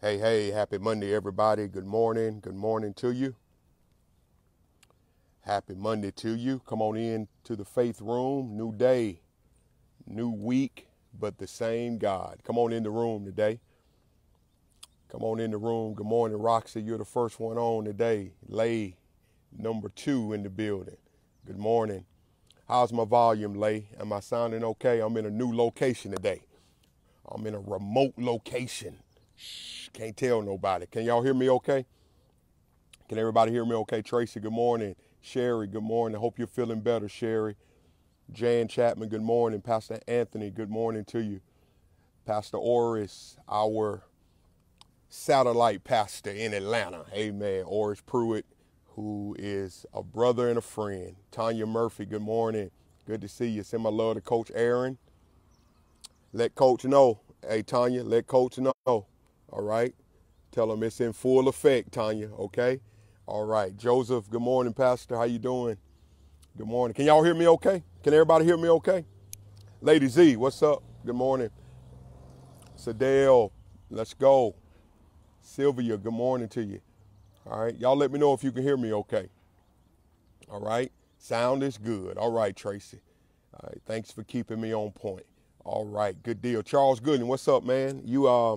Hey, hey, happy Monday, everybody. Good morning. Good morning to you. Happy Monday to you. Come on in to the faith room. New day, new week, but the same God. Come on in the room today. Come on in the room. Good morning, Roxy. You're the first one on today. Lay number two in the building. Good morning. How's my volume, Lay? Am I sounding okay? I'm in a new location today. I'm in a remote location. Shh, can't tell nobody. Can y'all hear me okay? Can everybody hear me okay? Tracy, good morning. Sherry, good morning. Hope you're feeling better, Sherry. Jan Chapman, good morning. Pastor Anthony, good morning to you. Pastor Oris, our satellite pastor in Atlanta. Amen. Oris Pruitt, who is a brother and a friend. Tanya Murphy, good morning. Good to see you. Send my love to Coach Aaron. Let Coach know. Hey, Tanya, let Coach know. All right. Tell them it's in full effect, Tanya. Okay. All right. Joseph, good morning, Pastor. How you doing? Good morning. Can y'all hear me okay? Can everybody hear me okay? Lady Z, what's up? Good morning. Sadell, let's go. Sylvia, good morning to you. All right. Y'all let me know if you can hear me okay. All right. Sound is good. All right, Tracy. All right. Thanks for keeping me on point. All right. Good deal. Charles Gooden, what's up, man? You uh,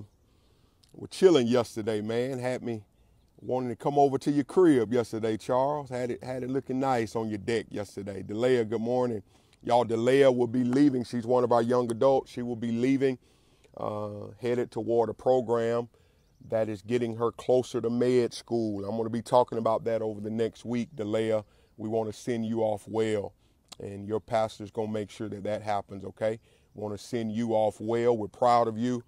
were chilling yesterday, man. Had me wanting to come over to your crib yesterday, Charles. Had it had it looking nice on your deck yesterday. Delea, good morning. Y'all, Delea will be leaving. She's one of our young adults. She will be leaving, uh, headed toward a program that is getting her closer to med school. I'm going to be talking about that over the next week, Delea. We want to send you off well, and your pastor's going to make sure that that happens, okay? Want to send you off well. We're proud of you.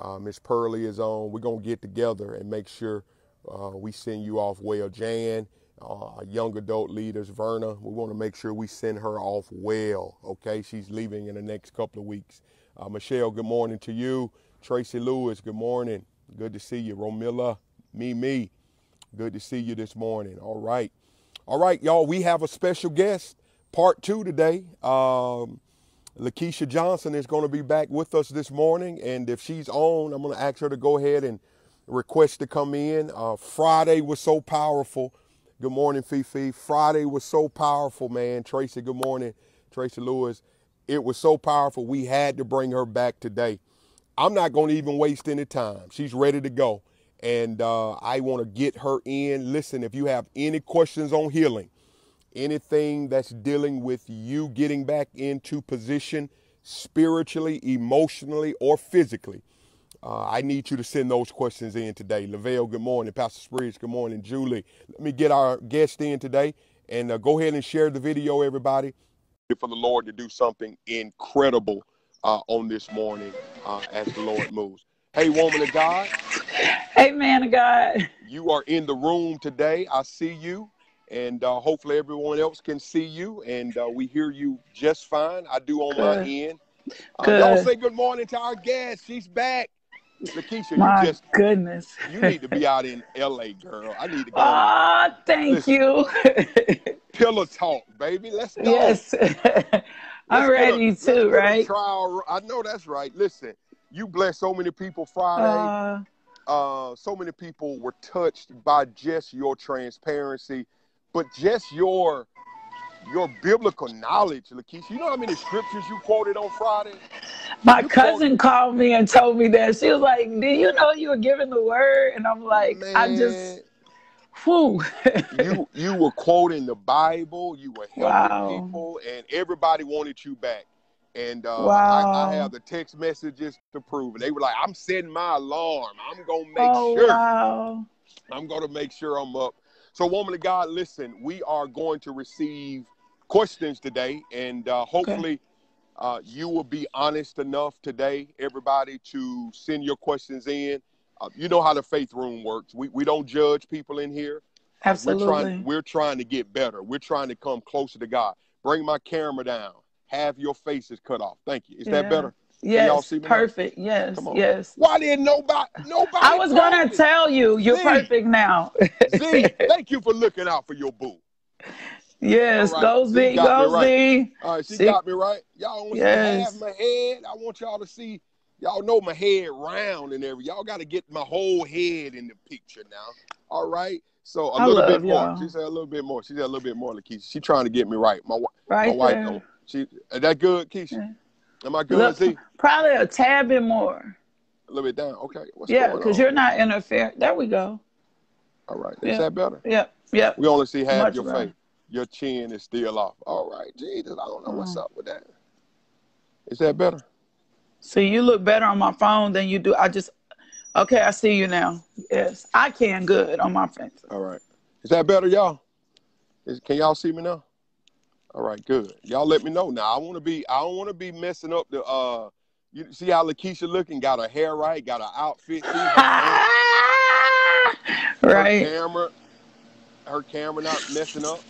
Uh, Miss Pearlie is on. We're going to get together and make sure uh, we send you off well. Jan, uh, young adult leaders, Verna, we want to make sure we send her off well, okay? She's leaving in the next couple of weeks. Uh, Michelle, good morning to you. Tracy Lewis, good morning. Good to see you. Romilla, me, me. Good to see you this morning. All right. All right, y'all, we have a special guest, part two today. Um, LaKisha Johnson is going to be back with us this morning. And if she's on, I'm going to ask her to go ahead and request to come in. Uh, Friday was so powerful. Good morning, Fifi. Friday was so powerful, man. Tracy, good morning. Tracy Lewis. It was so powerful. We had to bring her back today. I'm not going to even waste any time. She's ready to go. And uh, I want to get her in. Listen, if you have any questions on healing, anything that's dealing with you getting back into position spiritually, emotionally, or physically, uh, I need you to send those questions in today. Lavelle, good morning. Pastor Spriggs, good morning. Julie, let me get our guest in today and uh, go ahead and share the video, everybody. For the Lord to do something incredible uh, on this morning uh, as the Lord moves. Hey, woman of God. Hey, man of God. You are in the room today. I see you, and uh, hopefully everyone else can see you, and uh, we hear you just fine. I do on good. my end. Uh, y'all say good morning to our guest. She's back. LaKisha, My you just goodness. you need to be out in LA, girl. I need to go. Ah, oh, thank Listen, you. pillow talk, baby. Let's go. Yes. I'm ready a, too, right? Trial. I know that's right. Listen, you blessed so many people Friday. Uh, uh, so many people were touched by just your transparency, but just your your biblical knowledge, LaKisha. You know how many scriptures you quoted on Friday? My you cousin quoted... called me and told me that. She was like, Do you know you were giving the word? And I'm like, Man, I just whew. you you were quoting the Bible, you were helping wow. people, and everybody wanted you back. And uh, wow. I, I, have the text messages to prove it. They were like, I'm setting my alarm. I'm gonna make oh, sure. Wow. I'm gonna make sure I'm up. So, woman of God, listen, we are going to receive questions today, and uh, hopefully, okay. uh, you will be honest enough today, everybody, to send your questions in. Uh, you know how the faith room works. We we don't judge people in here. Absolutely. We're trying, we're trying to get better. We're trying to come closer to God. Bring my camera down. Have your faces cut off. Thank you. Is yeah. that better? Yes, perfect. Yes, yes. Why didn't nobody? Nobody. I was gonna me? tell you, you're Z, perfect now. Z, thank you for looking out for your boo. Yes, right. go Z, go right. Z. All right, she, she, got me right. Y'all want yes. to see half my head. I want y'all to see Y'all know my head round and everything. Y'all got to get my whole head in the picture now. All right. So a I little bit more. Y'all. She said a little bit more. She said a little bit more, LaKisha. She trying to get me right. My, right my wife though. She is that good, Keisha? Yeah. Am I good? Look, Z? Probably a tad bit more. A little bit down. Okay. What's yeah, because you're not interfering. There we go. All right. Is that better? Yep. Yep. We only see half Much your better. face. Your chin is still off. All right. Jesus, I don't know what's mm. up with that. Is that better? So you look better on my phone than you do. I just okay. I see you now. Yes, I can good on my face. All right. Is that better, y'all? Is, can y'all see me now? All right, good. Y'all let me know now. I want to be. I don't want to be messing up the. uh You see how LaKisha looking? Got her hair right. Got her outfit. Right. Her camera. Her camera not messing up.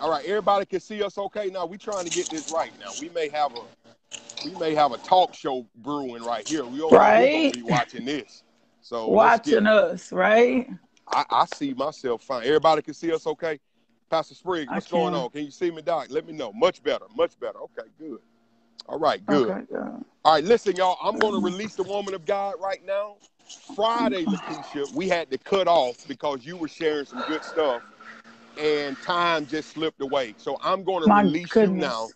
All right, everybody can see us okay now. We trying to get this right now. We may have a we may have a talk show brewing right here. We all right. be watching this. So watching us, right? I, I, see myself fine. Everybody can see us okay. Pastor Spriggs, what's going on? Can you see me, Doc? Let me know. Much better, much better. Okay, good. All right, good. Okay, good. All right, listen, y'all. I'm going to release the woman of God right now. Friday, LaKisha, we had to cut off because you were sharing some good stuff, and time just slipped away. So I'm going to My release goodness. you now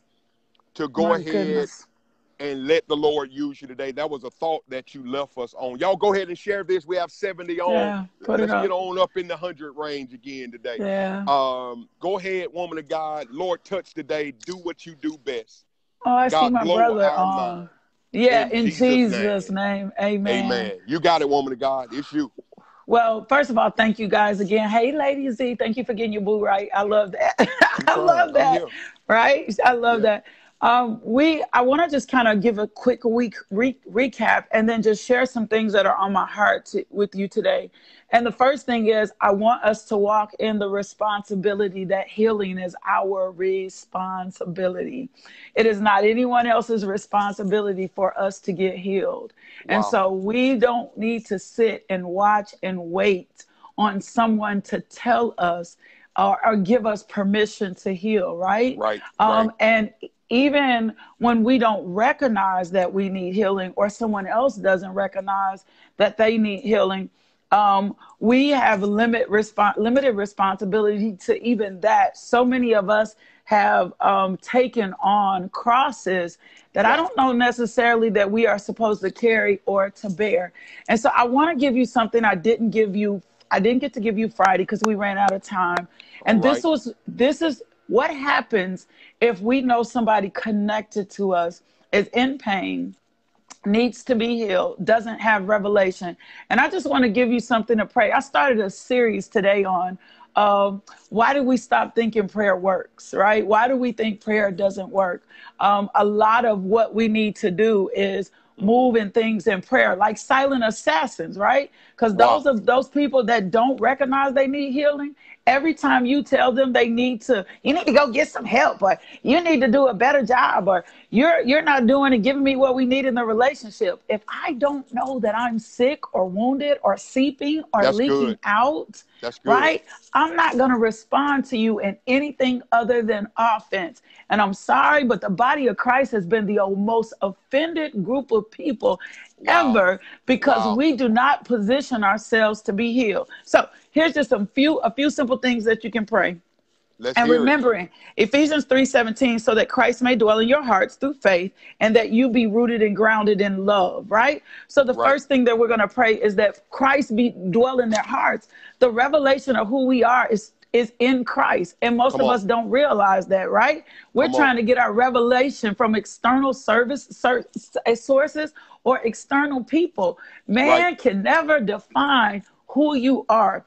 to go My ahead goodness and let the Lord use you today. That was a thought that you left us on. Y'all go ahead and share this. We have 70 on. Yeah, put Let's it get on up in the 100 range again today. Yeah. Um, go ahead, woman of God. Lord, touch today. Do what you do best. Oh, I God, see my brother. Yeah, in, in Jesus', Jesus name. name. Amen. Amen. You got it, woman of God. It's you. Well, first of all, thank you guys again. Hey, Lady Z, thank you for getting your boo right. I love that. I love that. Right? I love yeah. that. Um, we, I want to just kind of give a quick week re- recap and then just share some things that are on my heart to, with you today. And the first thing is, I want us to walk in the responsibility that healing is our responsibility. It is not anyone else's responsibility for us to get healed. Wow. And so we don't need to sit and watch and wait on someone to tell us or, or give us permission to heal, right? Right. Um, right. And even when we don't recognize that we need healing or someone else doesn't recognize that they need healing um, we have limit resp- limited responsibility to even that so many of us have um, taken on crosses that I don't know necessarily that we are supposed to carry or to bear. And so I want to give you something I didn't give you. I didn't get to give you Friday because we ran out of time. And right. this was this is what happens if we know somebody connected to us is in pain, needs to be healed, doesn't have revelation? And I just want to give you something to pray. I started a series today on um, why do we stop thinking prayer works, right? Why do we think prayer doesn't work? Um, a lot of what we need to do is move in things in prayer, like silent assassins, right? Because wow. those of those people that don't recognize they need healing, every time you tell them they need to you need to go get some help or you need to do a better job or you're you're not doing and giving me what we need in the relationship if i don't know that i'm sick or wounded or seeping or That's leaking good. out That's good. right i'm not going to respond to you in anything other than offense and i'm sorry but the body of christ has been the most offended group of people wow. ever because wow. we do not position ourselves to be healed so here's just some few a few simple things that you can pray. Let's and remembering it. Ephesians 3:17 so that Christ may dwell in your hearts through faith and that you be rooted and grounded in love, right? So the right. first thing that we're going to pray is that Christ be dwell in their hearts. The revelation of who we are is is in Christ. And most Come of on. us don't realize that, right? We're Come trying on. to get our revelation from external service sources or external people. Man right. can never define who you are.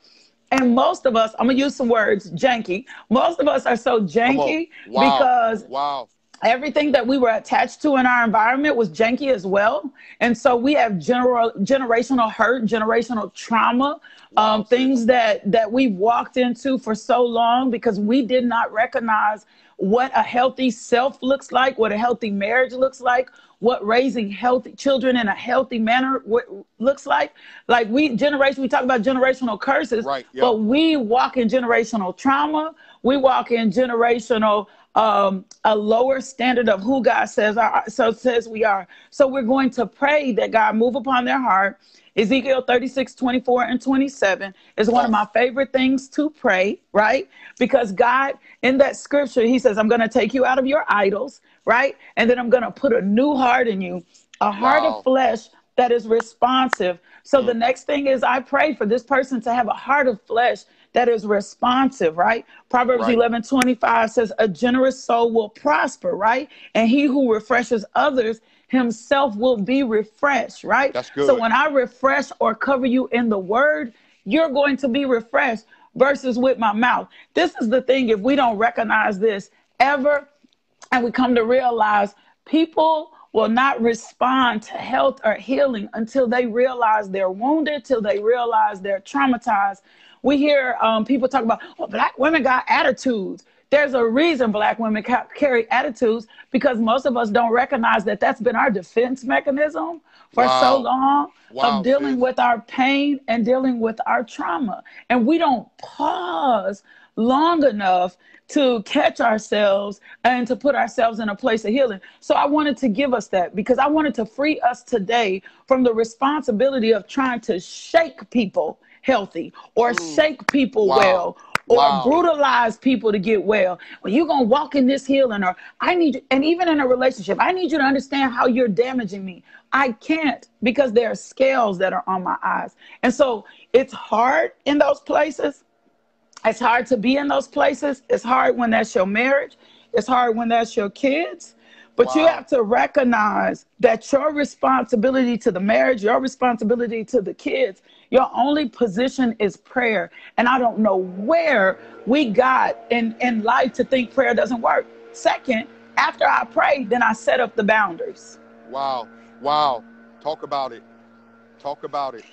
And most of us, I'm gonna use some words, janky. Most of us are so janky because wow. Everything that we were attached to in our environment was janky as well. And so we have general generational hurt, generational trauma, um, things that that we walked into for so long because we did not recognize what a healthy self looks like, what a healthy marriage looks like, what raising healthy children in a healthy manner looks like. Like we generation, we talk about generational curses, right, but we walk in generational trauma. We walk in generational um, a lower standard of who God says are, so says we are. So we're going to pray that God move upon their heart. Ezekiel 36, 24, and 27 is one of my favorite things to pray, right? Because God, in that scripture, He says, I'm going to take you out of your idols, right? And then I'm going to put a new heart in you, a heart wow. of flesh that is responsive. So mm. the next thing is I pray for this person to have a heart of flesh that is responsive, right? Proverbs right. 11 25 says, A generous soul will prosper, right? And he who refreshes others himself will be refreshed, right? That's good. So when I refresh or cover you in the word, you're going to be refreshed versus with my mouth. This is the thing, if we don't recognize this ever, and we come to realize people will not respond to health or healing until they realize they're wounded, till they realize they're traumatized, we hear um, people talk about, oh, black women got attitudes. There's a reason black women ca- carry attitudes because most of us don't recognize that that's been our defense mechanism for wow. so long wow, of dealing with our pain and dealing with our trauma. And we don't pause long enough to catch ourselves and to put ourselves in a place of healing. So I wanted to give us that because I wanted to free us today from the responsibility of trying to shake people healthy or mm. shake people wow. well or wow. brutalize people to get well. Well, you're gonna walk in this healing, or I need, and even in a relationship, I need you to understand how you're damaging me. I can't because there are scales that are on my eyes, and so it's hard in those places. It's hard to be in those places. It's hard when that's your marriage. It's hard when that's your kids. But wow. you have to recognize that your responsibility to the marriage, your responsibility to the kids, your only position is prayer. And I don't know where we got in, in life to think prayer doesn't work. Second, after I pray, then I set up the boundaries. Wow. Wow. Talk about it. Talk about it.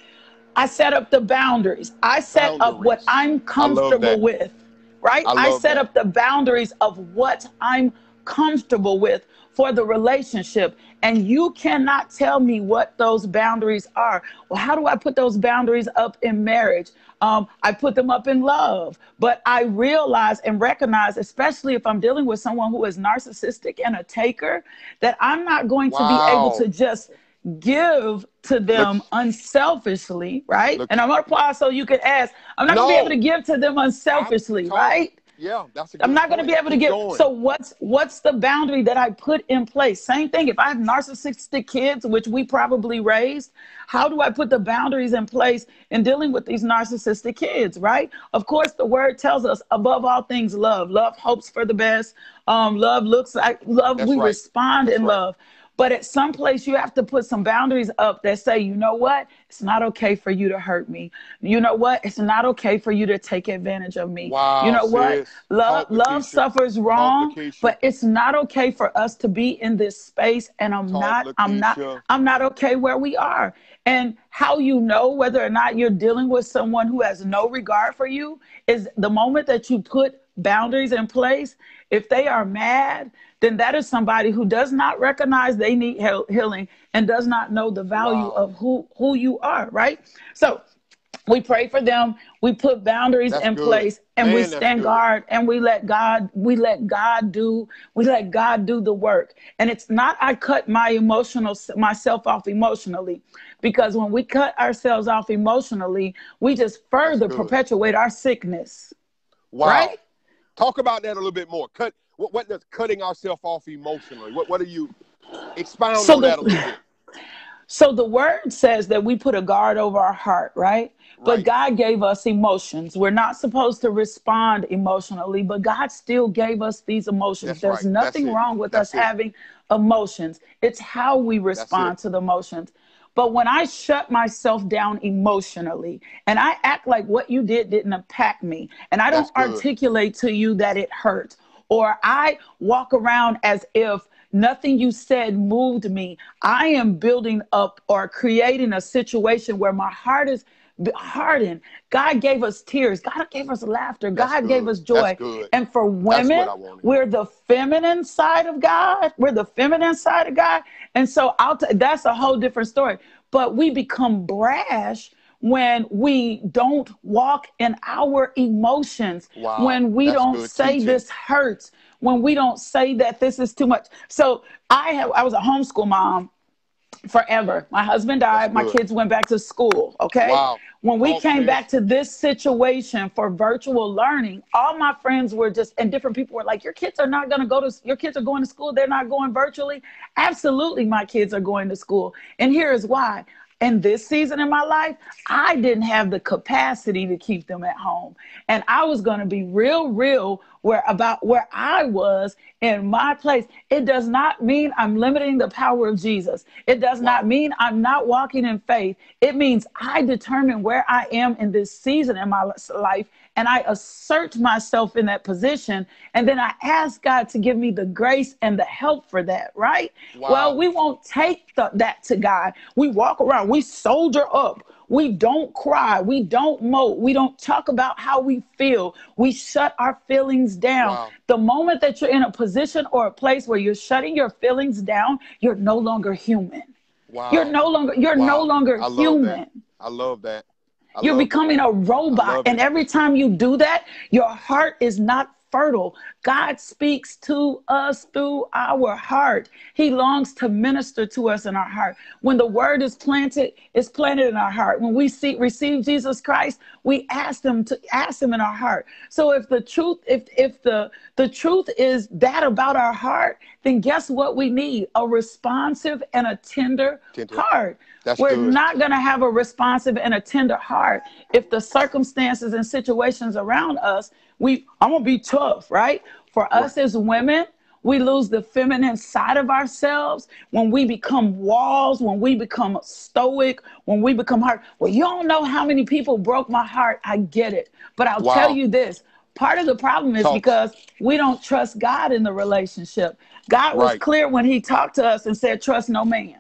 I set up the boundaries. I set boundaries. up what I'm comfortable with, right? I, I set that. up the boundaries of what I'm comfortable with for the relationship. And you cannot tell me what those boundaries are. Well, how do I put those boundaries up in marriage? Um, I put them up in love. But I realize and recognize, especially if I'm dealing with someone who is narcissistic and a taker, that I'm not going wow. to be able to just give to them look, unselfishly, right? Look, and I'm gonna pause so you can ask. I'm not no, gonna be able to give to them unselfishly, right? Yeah, that's. I'm not going to be able to get. So what's what's the boundary that I put in place? Same thing. If I have narcissistic kids, which we probably raised, how do I put the boundaries in place in dealing with these narcissistic kids? Right. Of course, the word tells us above all things, love. Love hopes for the best. Um, love looks like love. That's we right. respond that's in right. love. But at some place, you have to put some boundaries up that say, you know what? It's not okay for you to hurt me. You know what? It's not okay for you to take advantage of me. Wow, you know what? Love, love suffers wrong, but it's not okay for us to be in this space. And I'm not, I'm not, I'm not okay where we are. And how you know whether or not you're dealing with someone who has no regard for you is the moment that you put boundaries in place. If they are mad, then that is somebody who does not recognize they need healing and does not know the value wow. of who who you are right? So we pray for them. We put boundaries that's in good. place and Man, we stand guard and we let god we let god do we let god do the work. And it's not i cut my emotional myself off emotionally because when we cut ourselves off emotionally we just further perpetuate our sickness. Wow. Right? talk about that a little bit more. Cut what, what does cutting ourselves off emotionally? What, what are you expound so on the, that a little bit? So the word says that we put a guard over our heart, right? But right. God gave us emotions. We're not supposed to respond emotionally, but God still gave us these emotions. That's There's right. nothing wrong with That's us it. having emotions. It's how we respond to the emotions. But when I shut myself down emotionally and I act like what you did didn't impact me, and I don't articulate to you that it hurt, or I walk around as if nothing you said moved me. I am building up or creating a situation where my heart is hardened. God gave us tears. God gave us laughter. God gave us joy. And for women, we're the feminine side of God. We're the feminine side of God. And so I'll t- that's a whole different story. But we become brash when we don't walk in our emotions, wow, when we don't say teaching. this hurts, when we don't say that this is too much. So I have I was a homeschool mom forever. My husband died. My kids went back to school. Okay. Wow. When we came back to this situation for virtual learning, all my friends were just, and different people were like, Your kids are not going to go to, your kids are going to school. They're not going virtually. Absolutely, my kids are going to school. And here is why in this season in my life, I didn't have the capacity to keep them at home. And I was going to be real, real where about where I was in my place. It does not mean I'm limiting the power of Jesus. It does wow. not mean I'm not walking in faith. It means I determine where I am in this season in my life and I assert myself in that position. And then I ask God to give me the grace and the help for that, right? Wow. Well, we won't take the, that to God. We walk around, we soldier up. We don't cry. We don't mope. We don't talk about how we feel. We shut our feelings down. Wow. The moment that you're in a position or a place where you're shutting your feelings down, you're no longer human. Wow. You're no longer you're wow. no longer I human. That. I love that. I You're becoming that. a robot. And every time you do that, your heart is not fertile. God speaks to us through our heart. He longs to minister to us in our heart. When the word is planted, it's planted in our heart. When we see receive Jesus Christ, we ask him to ask him in our heart. So if the truth, if if the the truth is that about our heart, then guess what we need? A responsive and a tender, tender. heart. That's We're good. not going to have a responsive and a tender heart if the circumstances and situations around us, we I'm going to be tough, right? For us as women, we lose the feminine side of ourselves when we become walls, when we become stoic, when we become hard. Well, you don't know how many people broke my heart. I get it. But I'll wow. tell you this part of the problem is Talk. because we don't trust God in the relationship. God was right. clear when he talked to us and said, trust no man.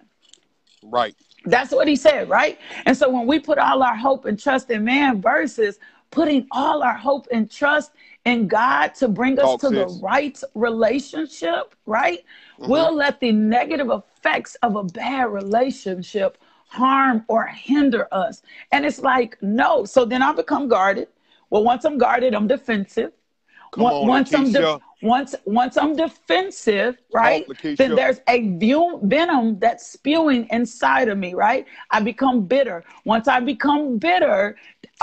Right. That's what he said, right? And so when we put all our hope and trust in man versus putting all our hope and trust in God to bring us Talk to the right relationship, right? Mm-hmm. We'll let the negative effects of a bad relationship harm or hinder us. And it's like, no. So then I become guarded. Well, once I'm guarded, I'm defensive. Come on, once I'm de- once once I'm defensive, right? then there's a view, venom that's spewing inside of me, right? I become bitter. Once I become bitter,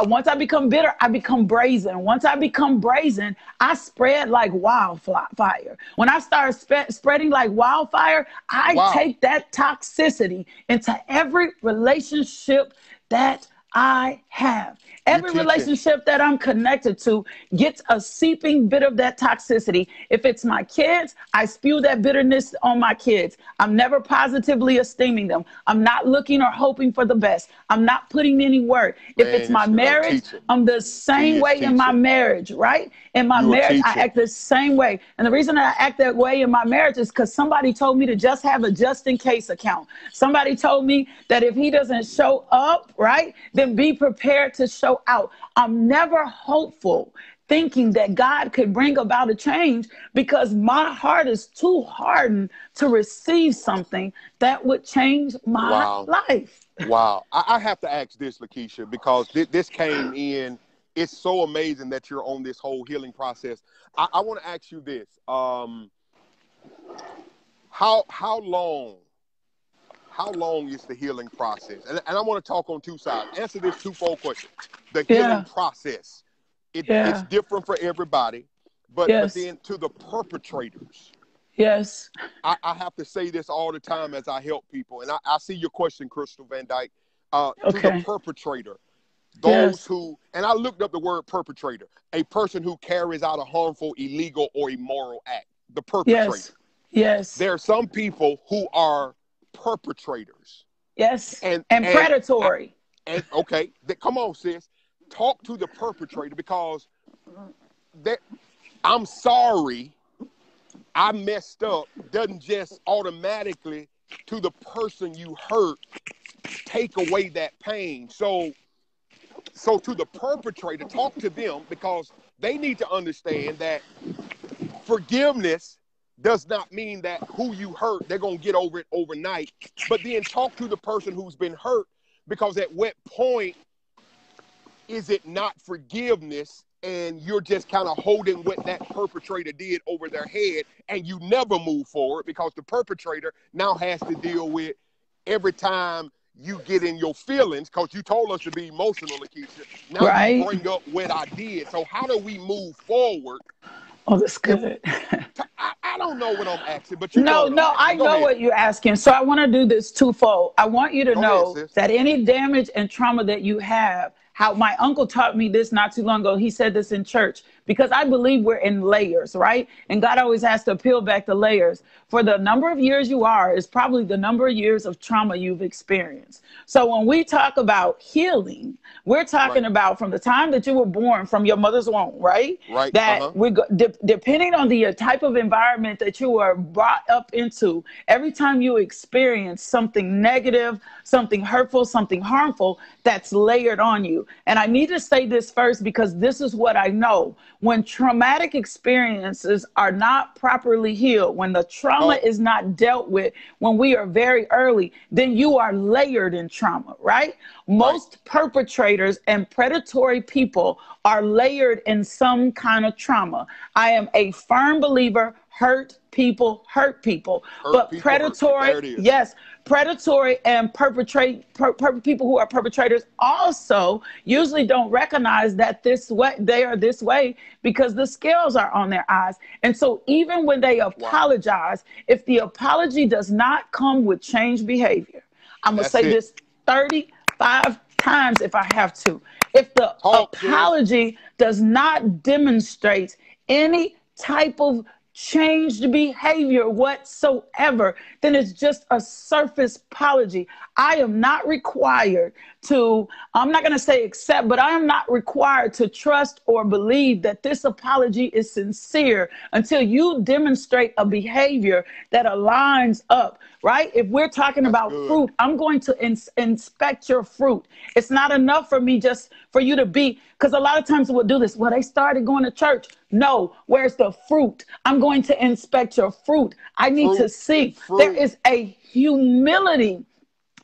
once I become bitter, I become brazen. Once I become brazen, I spread like wildfire. When I start spe- spreading like wildfire, I wow. take that toxicity into every relationship that I have. Every relationship that I'm connected to gets a seeping bit of that toxicity. If it's my kids, I spew that bitterness on my kids. I'm never positively esteeming them. I'm not looking or hoping for the best. I'm not putting any work. if it's my marriage, I'm the same way in my marriage, right? In my you marriage, I act the same way. And the reason I act that way in my marriage is because somebody told me to just have a just in case account. Somebody told me that if he doesn't show up, right, then be prepared to show out. I'm never hopeful thinking that God could bring about a change because my heart is too hardened to receive something that would change my wow. life. wow. I, I, have to ask this, LaKisha, because th- this came in. It's so amazing that you're on this whole healing process. I, I want to ask you this. Um, how how long how long is the healing process? And, and I want to talk on two sides. Answer this twofold question. The healing yeah. process, it, yeah. it's different for everybody, but, yes. but then to the perpetrators. Yes. I, I, have to say this all the time as I help people. And I, I see your question, Crystal Van Dyke. Uh, okay. To the perpetrator, those yes. who, and I looked up the word perpetrator, a person who carries out a harmful, illegal, or immoral act. The perpetrator. Yes. Yes. There are some people who are perpetrators. Yes. And, and, and predatory. And, and okay, come on, sis. Talk to the perpetrator because that I'm sorry I messed up doesn't just automatically to the person you hurt take away that pain. So so to the perpetrator, talk to them because they need to understand that forgiveness does not mean that who you hurt, they're going to get over it overnight. But then talk to the person who's been hurt because at what point is it not forgiveness and you're just kind of holding what that perpetrator did over their head and you never move forward because the perpetrator now has to deal with every time you get in your feelings because you told us to be emotional, LaKisha. Now right. you bring up what I did. So how do we move forward? Oh, that's good. I, don't know what I'm asking, but you no, know no, I know ahead. what you're asking. So I want to do this twofold. I want you to Go know ahead, that any damage and trauma that you have, how my uncle taught me this not too long ago. He said this in church because I believe we're in layers, right? And God always has to peel back the layers. For the number of years you are is probably the number of years of trauma you've experienced. So when we talk about healing, we're talking right. about from the time that you were born from your mother's womb, right? Right. That uh-huh. we de- depending on the type of environment that you were brought up into, every time you experience something negative, something hurtful, something harmful, that's layered on you. And I need to say this first because this is what I know. When traumatic experiences are not properly healed, when the trauma oh. is not dealt with, when we are very early, then you are layered in trauma, right? Most perpetrators and predatory people are layered in some kind of trauma. I am a firm believer hurt people hurt people hurt but people predatory yes predatory and perpetrate per, per, people who are perpetrators also usually don't recognize that this way they are this way because the scales are on their eyes and so even when they apologize wow. if the apology does not come with change behavior i'm going to say it. this 35 times if i have to if the Talk, apology does not demonstrate any type of changed behavior whatsoever, then it's just a surface apology. I am not required to, I'm not going to say accept, but I am not required to trust or believe that this apology is sincere until you demonstrate a behavior that aligns up, right? If we're talking about fruit, I'm going to ins- inspect your fruit. It's not enough for me just for you to be, because a lot of times we'll do this. Well, they started going to church. No, where's the fruit? I'm going to inspect your fruit. I need fruit. to see. Fruit. There is a humility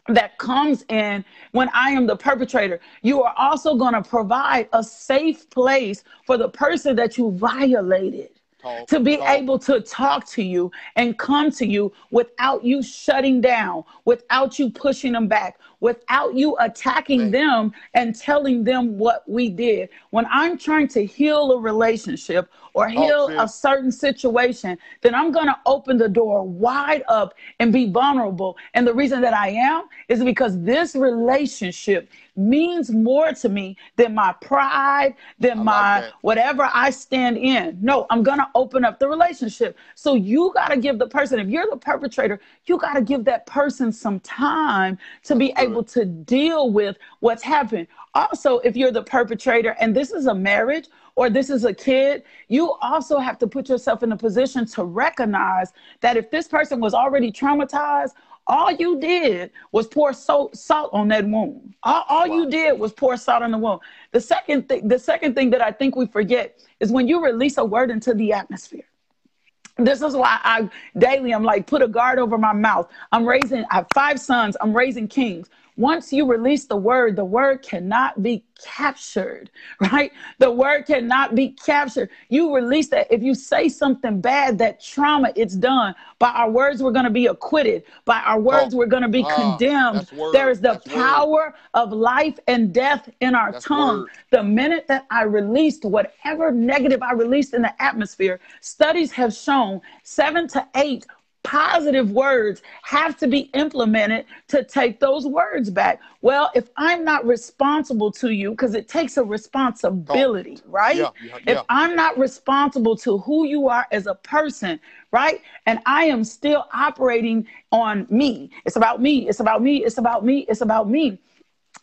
that comes in when I am the perpetrator. You are also going to provide a safe place for the person that you violated. Talk, to be talk. able to talk to you and come to you without you shutting down, without you pushing them back, without you attacking right. them and telling them what we did. When I'm trying to heal a relationship or oh, heal oh, a certain situation, then I'm going to open the door wide up and be vulnerable. And the reason that I am is because this relationship means more to me than my pride, than I my like whatever I stand in. No, I'm going to open up the relationship. So you got to give the person, if you're the perpetrator, you got to give that person some time to be able to deal with what's happened. Also, if you're the perpetrator and this is a marriage or this is a kid, you also have to put yourself in a position to recognize that if this person was already traumatized all you did was pour salt, salt on that wound. All, all wow. you did was pour salt on the wound. The second thing, the second thing that I think we forget is when you release a word into the atmosphere. This is why I daily I'm like put a guard over my mouth. I'm raising I have five sons. I'm raising kings. Once you release the word, the word cannot be captured, right? The word cannot be captured. You release that. If you say something bad, that trauma, it's done. By our words, we're going to be acquitted. By our words, oh, we're going to be uh, condemned. There is the that's power word. of life and death in our that's tongue. Word. The minute that I released whatever negative I released in the atmosphere, studies have shown seven to eight positive words have to be implemented to take those words back. Well, if I'm not responsible to you, because it takes a responsibility, oh. right? Yeah, yeah, yeah. If I'm not responsible to who you are as a person, right? And I am still operating on me. It's about me. It's about me. It's about me. It's about me.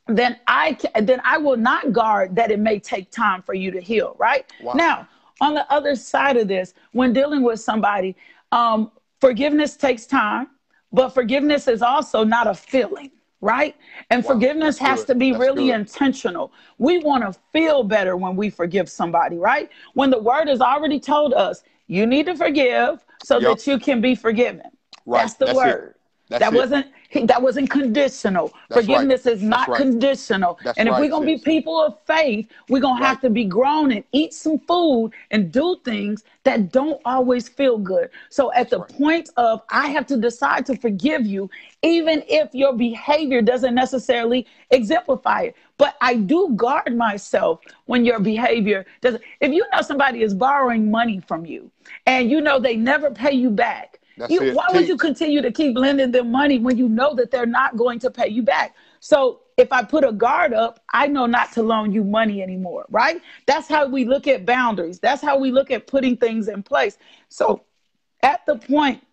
Then I can, then I will not guard that it may take time for you to heal, right? Wow. Now, on the other side of this, when dealing with somebody, um, Forgiveness takes time, but forgiveness is also not a feeling, right? And wow, forgiveness has good. to be that's really good. intentional. We want to feel better when we forgive somebody, right? When the word has already told us, you need to forgive so yep. that you can be forgiven. Right. That's the that's word. It. That's that it. wasn't that wasn't conditional. That's Forgiveness right. is not right. conditional. That's and if right, we're gonna be people of faith, we're gonna have to be grown and eat some food and do things that don't always feel good. So at the point of I have to decide to forgive you, even if your behavior doesn't necessarily exemplify it. But I do guard myself when your behavior doesn't. If you know somebody is borrowing money from you and you know they never pay you back, That's you, it. why would you continue to keep lending them money when you know that they're not going to pay you back? So if I put a guard up, I know not to loan you money anymore, right? That's how we look at boundaries. That's how we look at putting things in place. So at the point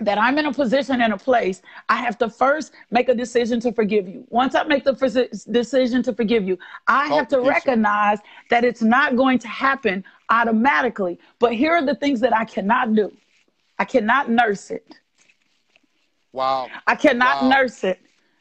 that I'm in a position and a place, I have to first make a decision to forgive you. Once I make the decision to forgive you, I have to recognize that it's not going to happen automatically. But here are the things that I cannot do I cannot nurse it. Wow. I cannot Wow. nurse it.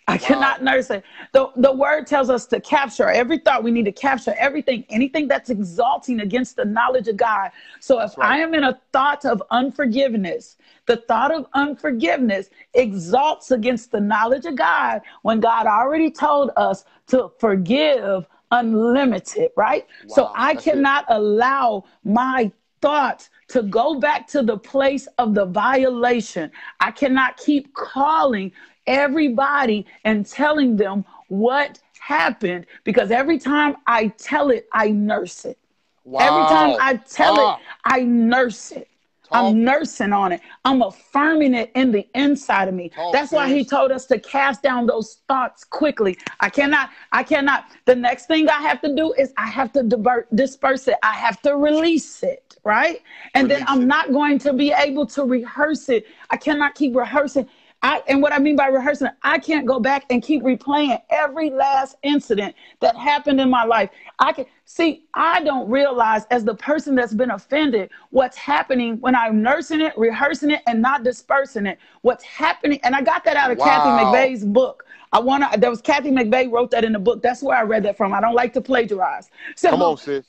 I cannot nurse it. The, the word tells us to capture every thought. We need to capture everything, anything that's exalting against the knowledge of God. So if right. I am in a thought of unforgiveness, the thought of unforgiveness exalts against the knowledge of God when God already told us to forgive unlimited, right? so I that's it. cannot allow my thoughts to go back to the place of the violation. I cannot keep calling everybody and telling them what happened because every time I tell it, I nurse it. Wow. Every time I tell Ah, it, I nurse it. I'm nursing on it. I'm affirming it in the inside of me. That's why he told us to cast down those thoughts quickly. I cannot, I cannot. The next thing I have to do is I have to divert, disperse it. I have to release it, right? And then I'm it. not going to be able to rehearse it. I cannot keep rehearsing. I, and what I mean by rehearsing, I can't go back and keep replaying every last incident that happened in my life. I can see, I don't realize as the person that's been offended what's happening when I'm nursing it, rehearsing it, and not dispersing it. What's happening, and I got that out of Kathy McVeigh's book. I wanna there was Kathy McVeigh wrote that in the book. That's where I read that from. I don't like to plagiarize. So Come on, sis.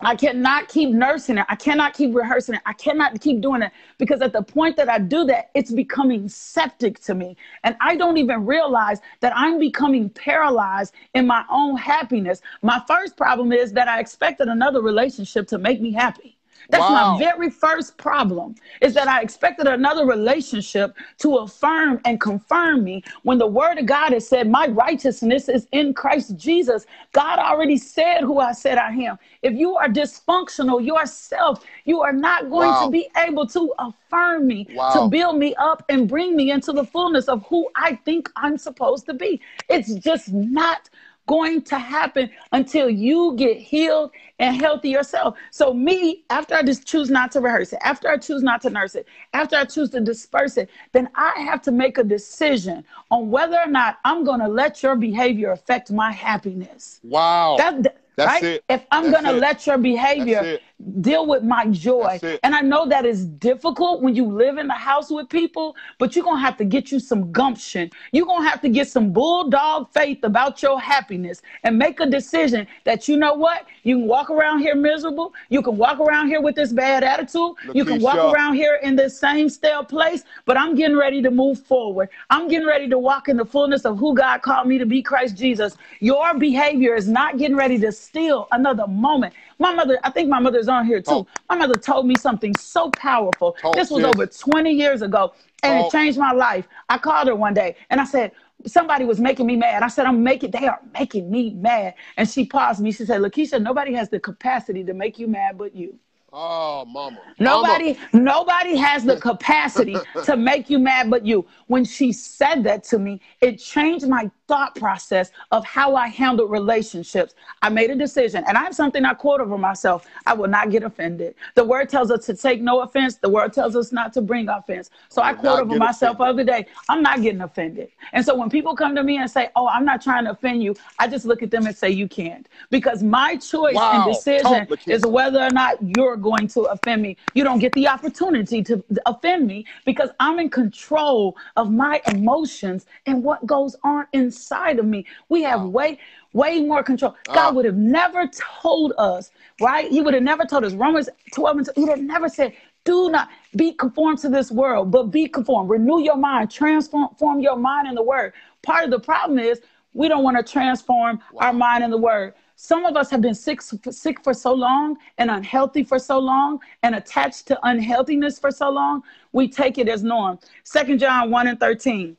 I cannot keep nursing it. I cannot keep rehearsing it. I cannot keep doing it because at the point that I do that, it's becoming septic to me. And I don't even realize that I'm becoming paralyzed in my own happiness. My first problem is that I expected another relationship to make me happy. That's Wow. my very first problem is that I expected another relationship to affirm and confirm me when the word of God has said, My righteousness is in Christ Jesus. God already said who I said I am. If you are dysfunctional yourself, you are not going Wow. to be able to affirm me, Wow. to build me up and bring me into the fullness of who I think I'm supposed to be. It's just not going to happen until you get healed and healthy yourself. So me, after I just choose not to rehearse it, after I choose not to nurse it, after I choose to disperse it, then I have to make a decision on whether or not I'm going to let your behavior affect my happiness. Wow. That, that- That's right? it. If I'm going to let your behavior deal with my joy, and I know that is difficult when you live in the house with people, but you're going to have to get you some gumption. You're going to have to get some bulldog faith about your happiness and make a decision that you know what? You can walk around here miserable. You can walk around here with this bad attitude. You can walk around here in this same stale place, but I'm getting ready to move forward. I'm getting ready to walk in the fullness of who God called me to be, Christ Jesus. Your behavior is not getting ready to steal another moment. My mother, I think my mother's on here too. Talk. My mother told me something so powerful. Talk, this was sis. over 20 years ago, and Talk. it changed my life. I called her one day and I said, Somebody was making me mad. I said, I'm making, they are making me mad. And she paused me. She said, LaKisha, nobody has the capacity to make you mad but you. Oh, mama. Nobody, nobody has the capacity to make you mad but you. When she said that to me, it changed my thought process of how I handled relationships. I made a decision, and I have something I quote over myself. I will not get offended. The word tells us to take no offense. The word tells us not to bring offense. So I quote over myself the other day. I'm not getting offended. And so when people come to me and say, "Oh, I'm not trying to offend you," I just look at them and say, "You can't," because my choice Wow. and decision is whether or not you're going to offend me. You don't get the opportunity to offend me because I'm in control of my emotions and what goes on inside of me. We have way, way more control. God would have never told us, right? He would have never told us. Romans 12 and 2, he would have never said, do not be conformed to this world, but be conformed. Renew your mind, transform your mind in the word. Part of the problem is we don't want to transform wow. our mind in the word. Some of us have been sick, sick for so long and unhealthy for so long and attached to unhealthiness for so long, we take it as norm. Second John 1 and 13.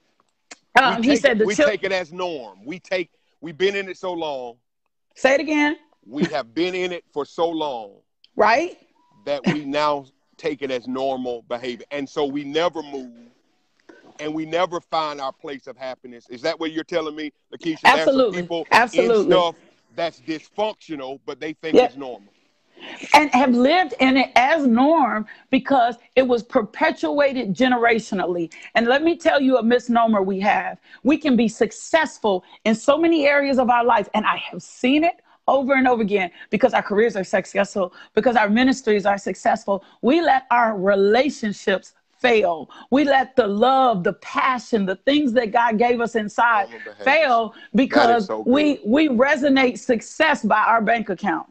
Um, he said it, we take it as norm. We take we've been in it so long. Say it again. We have been in it for so long. Right? That we now take it as normal behavior. And so we never move and we never find our place of happiness. Is that what you're telling me, LaKisha? Absolutely. people Absolutely. in stuff that's dysfunctional, but they think yep. it's normal. And have lived in it as norm because it was perpetuated generationally. And let me tell you a misnomer we have. We can be successful in so many areas of our life, and I have seen it over and over again because our careers are successful, because our ministries are successful. We let our relationships fail. We let the love, the passion, the things that God gave us inside fail because so we we resonate success by our bank account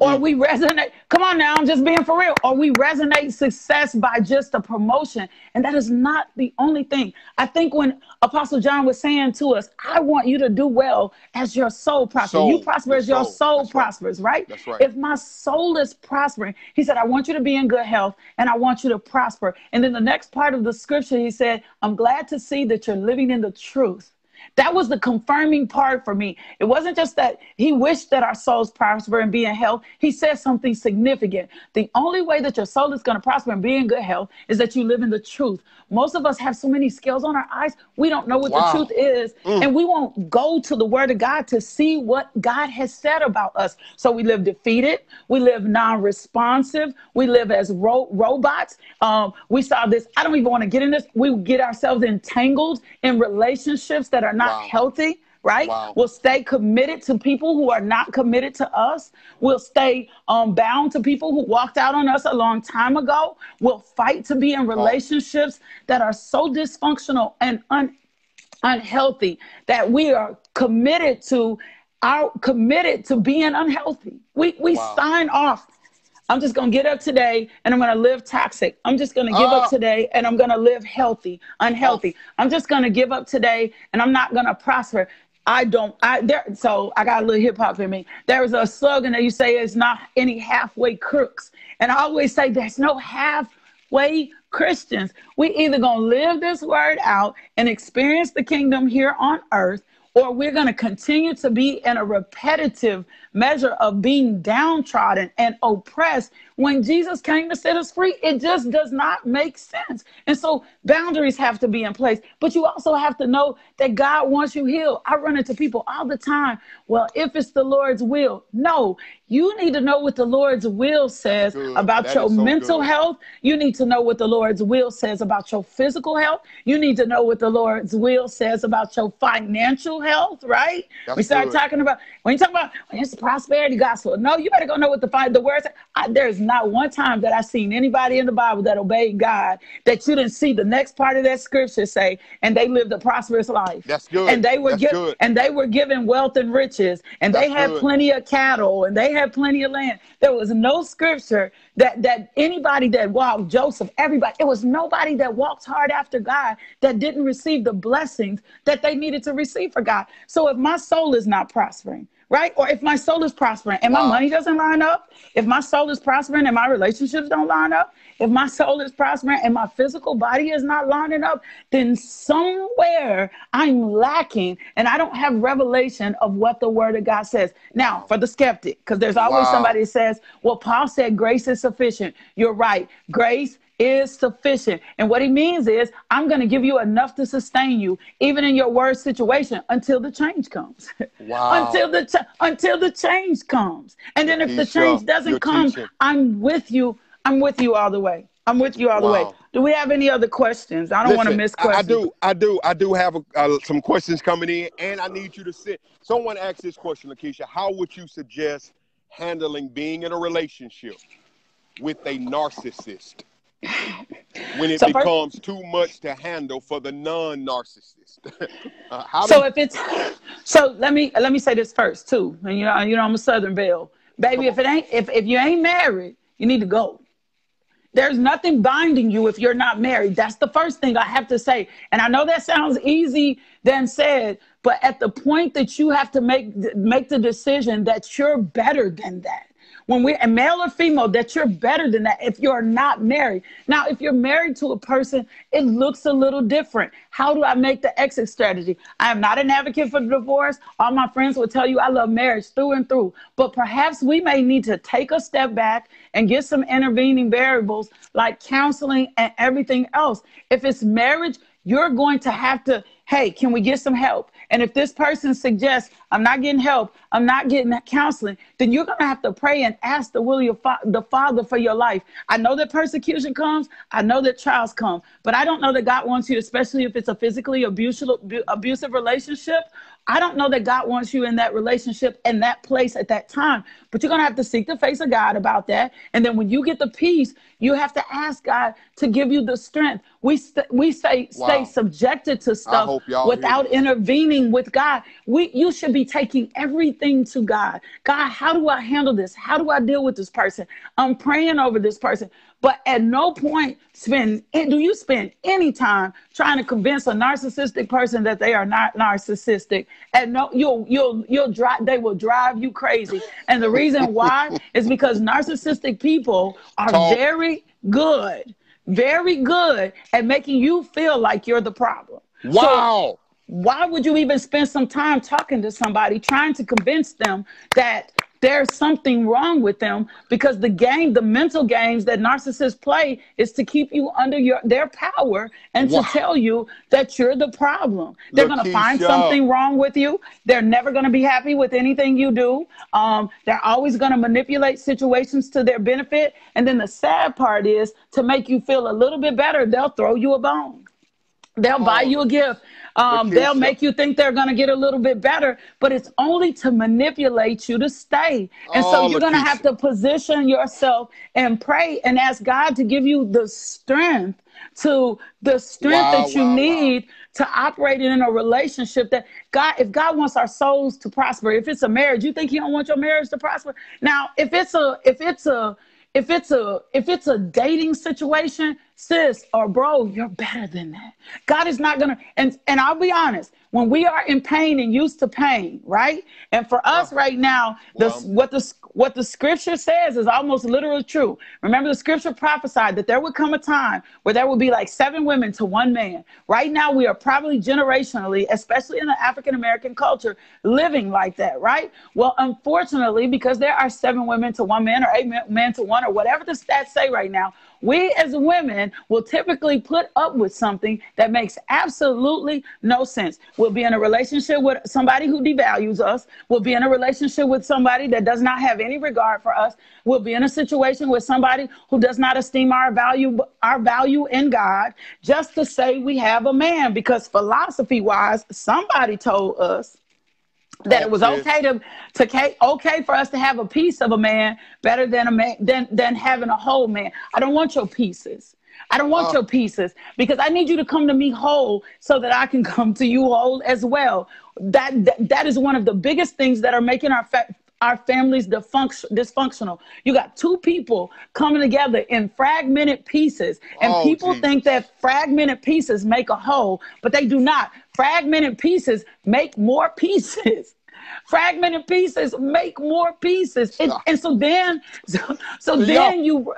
or we resonate. Come on now, I'm just being for real. Or we resonate success by just a promotion. And that is not the only thing. I think when Apostle John was saying to us, I want you to do well as your soul prospers. Soul, you prosper as your soul prospers, right. right? That's right. If my soul is prospering, he said, I want you to be in good health and I want you to prosper. And then the next part of the scripture, he said, I'm glad to see that you're living in the truth that was the confirming part for me. It wasn't just that he wished that our souls prosper and be in health. He said something significant. The only way that your soul is going to prosper and be in good health is that you live in the truth. Most of us have so many scales on our eyes, we don't know what wow. the truth is. Mm. And we won't go to the word of God to see what God has said about us. So we live defeated, we live non responsive, we live as ro- robots. Um, we saw this, I don't even want to get in this. We get ourselves entangled in relationships that are not wow. healthy right? Wow. We'll stay committed to people who are not committed to us. We'll stay um, bound to people who walked out on us a long time ago. We'll fight to be in relationships that are so dysfunctional and un- unhealthy that we are committed to are committed to being unhealthy. We we wow. sign off. I'm just gonna get up today and I'm gonna live toxic. I'm just gonna give up ah. today and I'm gonna live healthy, unhealthy. I'm just gonna give up today and I'm not gonna prosper. I don't. I there. So I got a little hip hop in me. There's a slogan that you say is not any halfway crooks, and I always say there's no halfway Christians. We either gonna live this word out and experience the kingdom here on earth, or we're gonna continue to be in a repetitive measure of being downtrodden and oppressed when Jesus came to set us free. It just does not make sense. And so boundaries have to be in place, but you also have to know that God wants you healed. I run into people all the time. Well, if it's the Lord's will, no, you need to know what the Lord's will says good. about that your so mental good. health. You need to know what the Lord's will says about your physical health. You need to know what the Lord's will says about your financial health, right? That's we start good. talking about when you talk about when it's prosperity gospel. No, you better go know what the find the words. I, there's not one time that I've seen anybody in the Bible that obeyed God that you didn't see the next part of that scripture say, and they lived a prosperous life. That's good. And they were given and they were given wealth and riches, and That's they had good. plenty of cattle, and they had plenty of land. There was no scripture that that anybody that walked Joseph, everybody, it was nobody that walked hard after God that didn't receive the blessings that they needed to receive for God. So if my soul is not prospering, right? Or if my soul is prospering and wow. my money doesn't line up, if my soul is prospering and my relationships don't line up, if my soul is prospering and my physical body is not lining up, then somewhere I'm lacking and I don't have revelation of what the word of God says. Now, for the skeptic, because there's always wow. somebody that says, well, Paul said grace is sufficient. You're right. Grace is sufficient. And what he means is, I'm going to give you enough to sustain you, even in your worst situation, until the change comes. Wow. until the ch- until the change comes. And then if the change doesn't come. I'm with you. I'm with you all the way. I'm with you all wow. the way. Do we have any other questions? I don't want to miss questions. I do. I do. I do have a, uh, some questions coming in, and I need you to sit. Someone asked this question, LaKisha. How would you suggest handling being in a relationship with a narcissist? When it so becomes first, too much to handle for the non-narcissist. uh, so if it's so, let me let me say this first too. And you know, you know, I'm a Southern Belle, baby. If it ain't if if you ain't married, you need to go. There's nothing binding you if you're not married. That's the first thing I have to say. And I know that sounds easy than said, but at the point that you have to make make the decision that you're better than that when we're a male or female, that you're better than that if you're not married. Now, if you're married to a person, it looks a little different. How do I make the exit strategy? I am not an advocate for divorce. All my friends will tell you I love marriage through and through. But perhaps we may need to take a step back and get some intervening variables like counseling and everything else. If it's marriage, you're going to have to, hey, can we get some help? And if this person suggests, I'm not getting help, I'm not getting counseling, then you're going to have to pray and ask the will of your fa- the Father for your life. I know that persecution comes, I know that trials come, but I don't know that God wants you, especially if it's a physically abusive, abusive relationship I don't know that God wants you in that relationship in that place at that time, but you're going to have to seek the face of God about that. And then when you get the peace, you have to ask God to give you the strength. We st- we say wow. stay subjected to stuff without intervening with God. We you should be taking everything to God. God, how do I handle this? How do I deal with this person? I'm praying over this person. But at no point spend eh, do you spend any time trying to convince a narcissistic person that they are not narcissistic. And no, you'll you'll you'll drive they will drive you crazy. And the reason why is because narcissistic people are Talk. very good, very good at making you feel like you're the problem. Wow. So, why would you even spend some time talking to somebody trying to convince them that there's something wrong with them because the game, the mental games that narcissists play is to keep you under your their power and wow. to tell you that you're the problem. They're going to find something wrong with you. They're never going to be happy with anything you do. Um, they're always going to manipulate situations to their benefit. And then the sad part is to make you feel a little bit better, they'll throw you a bone. They'll oh. buy you a gift. Um, they'll make you think they're going to get a little bit better, but it's only to manipulate you to stay. And oh, so you're going to have to position yourself and pray and ask God to give you the strength to the strength wow, that you wow, need wow. to operate in a relationship that God, if God wants our souls to prosper, if it's a marriage, you think he don't want your marriage to prosper? Now, if it's a, if it's a, if it's a if it's a dating situation sis or bro you're better than that. God is not gonna and and i'll be honest when we are in pain and used to pain right? And for us right now the well, what the what the scripture says is almost literally true. Remember the scripture prophesied that there would come a time where there would be like seven women to one man. Right now we are probably generationally especially in the african american culture living like that right? Well unfortunately because there are seven women to one man or eight men to one or whatever the stats say right now we as women will typically put up with something that makes absolutely no sense. We'll be in a relationship with somebody who devalues us. We'll be in a relationship with somebody that does not have any regard for us. We'll be in a situation with somebody who does not esteem our value, our value in God, just to say we have a man. Because philosophy wise, somebody told us that it was okay to to okay for us to have a piece of a man better than a man than than having a whole man. I don't want your pieces. I don't want oh. your pieces because I need you to come to me whole so that I can come to you whole as well. That that, that is one of the biggest things that are making our fa- our families dysfunctional. You got two people coming together in fragmented pieces, and oh, people geez. think that fragmented pieces make a whole, but they do not. Fragmented pieces make more pieces. Fragmented pieces make more pieces, and, and so then, so, so then you.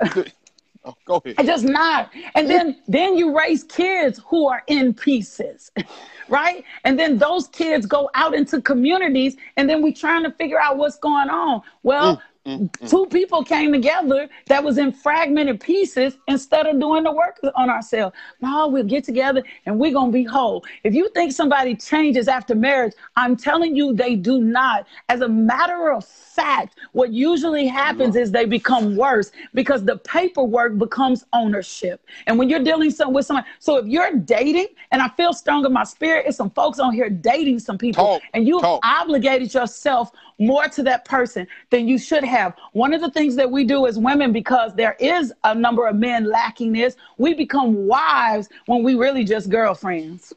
Oh, go ahead. I just not. And then then you raise kids who are in pieces. right? And then those kids go out into communities and then we're trying to figure out what's going on. Well, mm. Mm-hmm. Two people came together that was in fragmented pieces instead of doing the work on ourselves. No, we'll get together and we're going to be whole. If you think somebody changes after marriage, I'm telling you they do not. As a matter of fact, what usually happens is they become worse because the paperwork becomes ownership. And when you're dealing some, with someone, so if you're dating, and I feel strong in my spirit, it's some folks on here dating some people, talk, and you've talk. obligated yourself more to that person than you should have. One of the things that we do as women, because there is a number of men lacking this, we become wives when we really just girlfriends.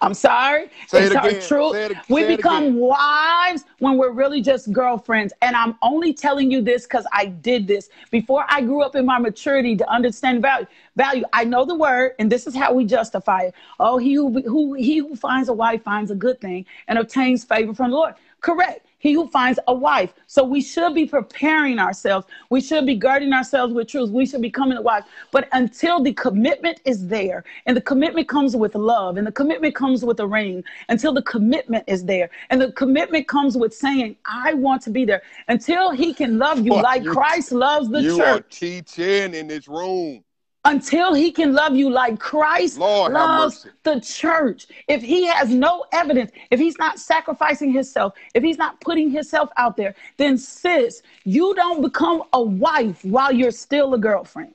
I'm sorry. Say it's it our again. truth. Say it- we become again. wives when we're really just girlfriends. And I'm only telling you this because I did this before I grew up in my maturity to understand value. Value. I know the word, and this is how we justify it. Oh, he who, who he who finds a wife finds a good thing and obtains favor from the Lord. Correct. He who finds a wife. So we should be preparing ourselves. We should be guarding ourselves with truth. We should be coming to wife. But until the commitment is there, and the commitment comes with love, and the commitment comes with a ring, until the commitment is there, and the commitment comes with saying, I want to be there, until he can love you like you- Christ loves the you are church teaching in this room. Until he can love you like Christ Lord loves the church. If he has no evidence, if he's not sacrificing himself, if he's not putting himself out there, then sis, you don't become a wife while you're still a girlfriend.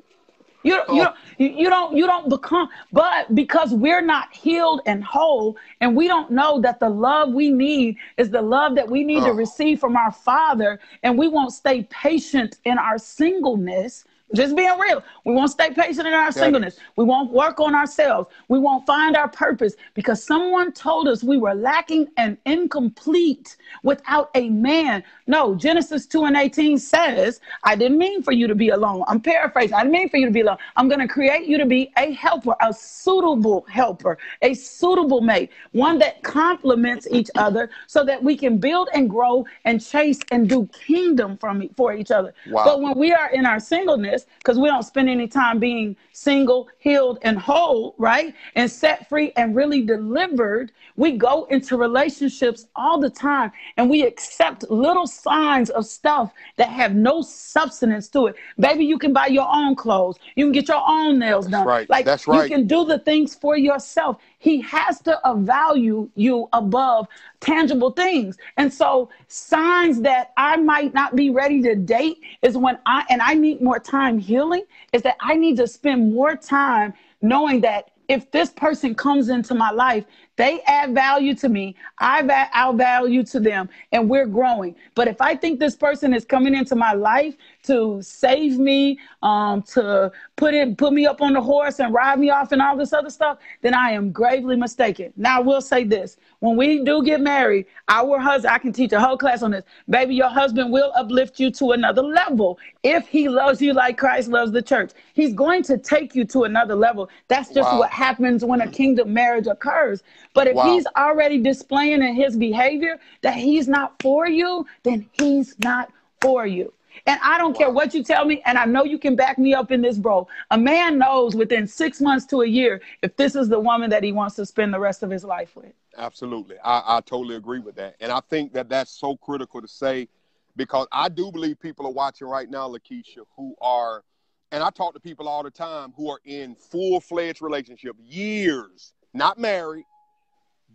You, you, Oh. don't, you, you don't you don't become but because we're not healed and whole and we don't know that the love we need is the love that we need to Oh. receive from our father and we won't stay patient in our singleness just being real. We won't stay patient in our singleness. We won't work on ourselves. We won't find our purpose because someone told us we were lacking and incomplete without a man. No genesis 2 and 18 says i didn't mean for you to be alone. I'm paraphrasing. I didn't mean for you to be alone. I'm going to create you to be a helper a suitable helper a suitable mate one that complements each other so that we can build and grow and chase and do kingdom from for each other. Wow. but when we are in our singleness because we don't spend any time being single healed and whole right? And set free and really delivered. We go into relationships all the time and we accept little signs of stuff that have no substance to it. Baby you can buy your own clothes. You can get your own nails done. right. like That's right. you can do the things for yourself he has to value you above tangible things. And so signs that i might not be ready to date is when i and i need more time healing is that i need to spend more time knowing that if this person comes into my life they add value to me i add value to them and we're growing. But if i think this person is coming into my life to save me um, to put it put me up on the horse and ride me off and all this other stuff then i am gravely mistaken. Now i will say this. When we do get married our husband i can teach a whole class on this. Baby your husband will uplift you to another level if he loves you like christ loves the church. He's going to take you to another level. That's just Wow. what happens when a kingdom marriage occurs. But if Wow. he's already displaying in his behavior that he's not for you then he's not for you and I don't care what you tell me, and I know you can back me up in this, bro. A man knows within six months to a year if this is the woman that he wants to spend the rest of his life with. Absolutely. I, I totally agree with that. And I think that that's so critical to say because I do believe people are watching right now, LaKisha, who are, and I talk to people all the time who are in full fledged relationship, years, not married,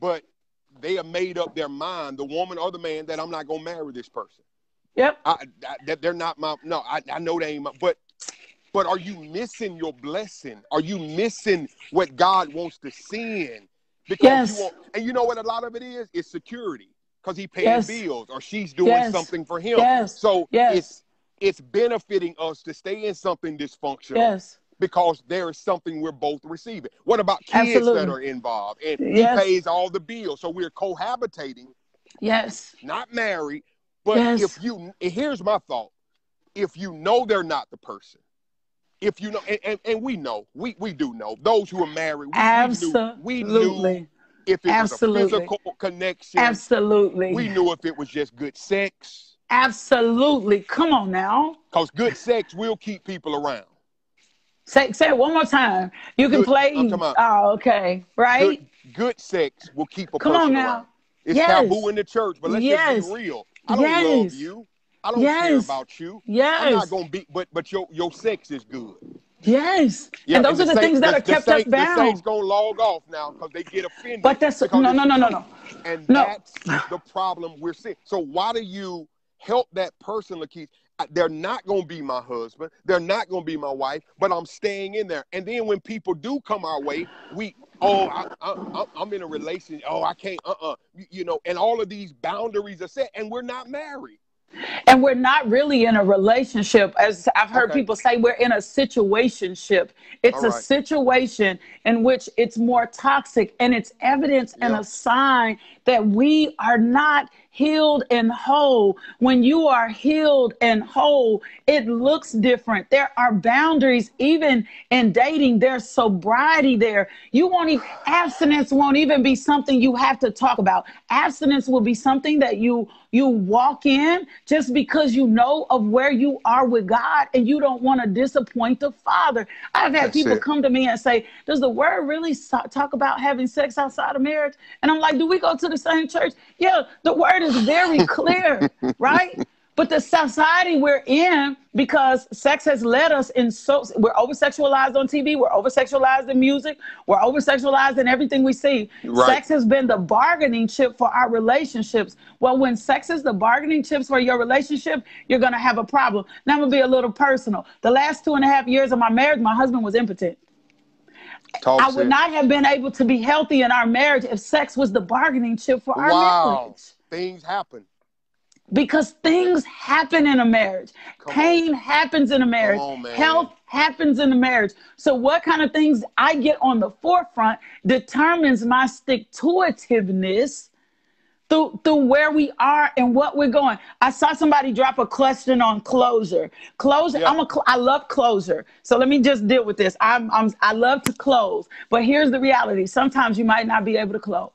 but they have made up their mind, the woman or the man, that I'm not going to marry this person. Yep. I, I, that they're not my, no, I, I know they ain't my, but, but are you missing your blessing? Are you missing what God wants to send? Because Yes. you want, and you know what a lot of it is? It's security because he pays Yes. bills or she's doing Yes. something for him. Yes. So Yes. it's it's benefiting us to stay in something dysfunctional Yes. because there is something we're both receiving. What about kids that are involved? And he pays all the bills. So we're cohabitating, Yes. not married. But Yes. if you here's my thought. If you know they're not the person, if you know and, and, and we know, we, we do know those who are married, we, we knew we knew if it Absolutely. was a physical connection. Absolutely. We knew if it was just good sex. Absolutely. Come on now. Because good sex will keep people around. Say say it one more time. You can Good- play. Oh, okay. Right? Good, good sex will keep a Come person on now. around. It's Yes. taboo in the church, but let's Yes. just be real. I don't love Yes. you. I don't care Yes. about you. I'm not gonna be, but but your your sex is good. Yes. Yeah, and those are the, saints- things that are the kept saints, us The saints bound. gonna log off now because they get offended. But that's no, no, no, no, no. And No. that's the problem we're seeing. So why do you help that person, Lakeith? They're not gonna be my husband. They're not gonna be my wife. But I'm staying in there. And then when people do come our way, we oh I, I, I'm in a relationship. Oh I can't. Uh uh You, you know. And all of these boundaries are set, and we're not married. And we're not really in a relationship, as I've heard Okay. people say, we're in a situationship. It's All a situation in which it's more toxic and it's evidence and a sign that we are not healed and whole. When you are healed and whole, it looks different. There are boundaries, even in dating, there's sobriety there. You won't even, abstinence won't even be something you have to talk about. Abstinence will be something that you you walk in just because you know of where you are with God and you don't want to disappoint the Father. I've had That's people it. come to me and say, Does the word really so- talk about having sex outside of marriage? And I'm like, Do we go to the same church? Yeah, the word is very clear, right? But the society we're in, because sex has led us in so we're over sexualized on TV, we're over sexualized in music, we're over sexualized in everything we see. Right. Sex has been the bargaining chip for our relationships. Well, when sex is the bargaining chips for your relationship, you're gonna have a problem. Now I'm gonna be a little personal. The last two and a half years of my marriage, my husband was impotent. Talk I would not have been able to be healthy in our marriage if sex was the bargaining chip for our Wow. marriage Things happen. Because things happen in a marriage. Come Pain happens in a marriage. on. Health happens in a marriage. So, what kind of things I get on the forefront determines my stick to itiveness through, through where we are and what we're going. I saw somebody drop a question on closure. Closure, Yeah. I'm a, I love closure. So let me just deal with this. I'm, I'm, I love to close, but here's the reality. Sometimes you might not be able to close.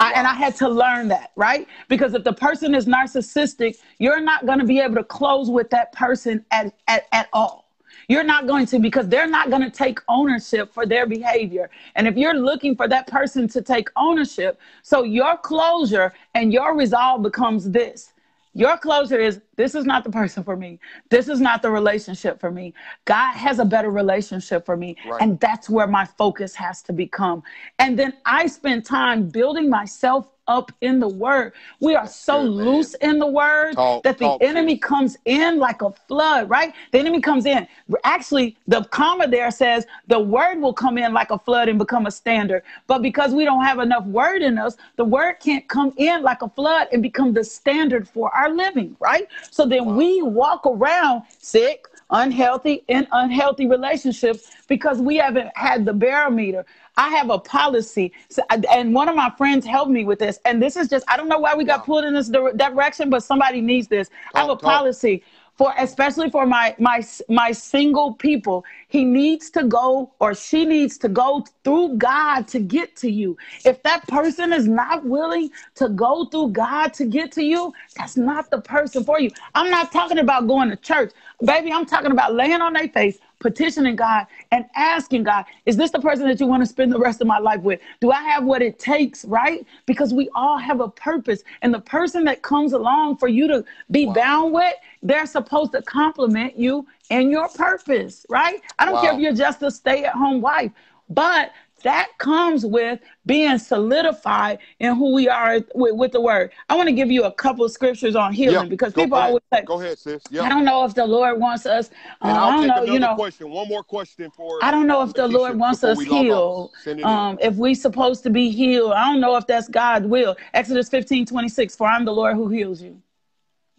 I, and I had to learn that, right? Because if the person is narcissistic, you're not going to be able to close with that person at, at, at all. You're not going to because they're not going to take ownership for their behavior. And if you're looking for that person to take ownership, so your closure and your resolve becomes this. Your closure is this is not the person for me. This is not the relationship for me. God has a better relationship for me. Right. And that's where my focus has to become. And then I spend time building myself up in the word. We are so good, loose in the word Talk- that the talk, enemy sis. comes in like a flood, right? The enemy comes in. Actually, the comma there says the word will come in like a flood and become a standard. But because we don't have enough word in us, the word can't come in like a flood and become the standard for our living, right? So then we walk around sick, unhealthy, and unhealthy relationships because we haven't had the barometer. I have a policy, so, and one of my friends helped me with this. And this is just, I don't know why we got Wow. pulled in this direction, but somebody needs this. I have a Talk, talk. policy for, especially for my my my single people. He needs to go, or she needs to go through God to get to you. If that person is not willing to go through God to get to you, that's not the person for you. I'm not talking about going to church, baby. I'm talking about laying on their face petitioning God and asking God, is this the person that you want to spend the rest of my life with? Do I have what it takes, right? Because we all have a purpose. And the person that comes along for you to be bound with, they're supposed to compliment you and your purpose, right? I don't care if you're just a stay at home wife, but that comes with being solidified in who we are with, with the word. I want to give you a couple of scriptures on healing because go people ahead. always say, Go ahead, sis. I don't know if the Lord wants us. Uh, I don't know, you know. question. One more question for I don't know if the Lord wants us we log off. healed. Send it in. Um, if we supposed to be healed, I don't know if that's God's will. Exodus 15, 26, for I'm the Lord who heals you.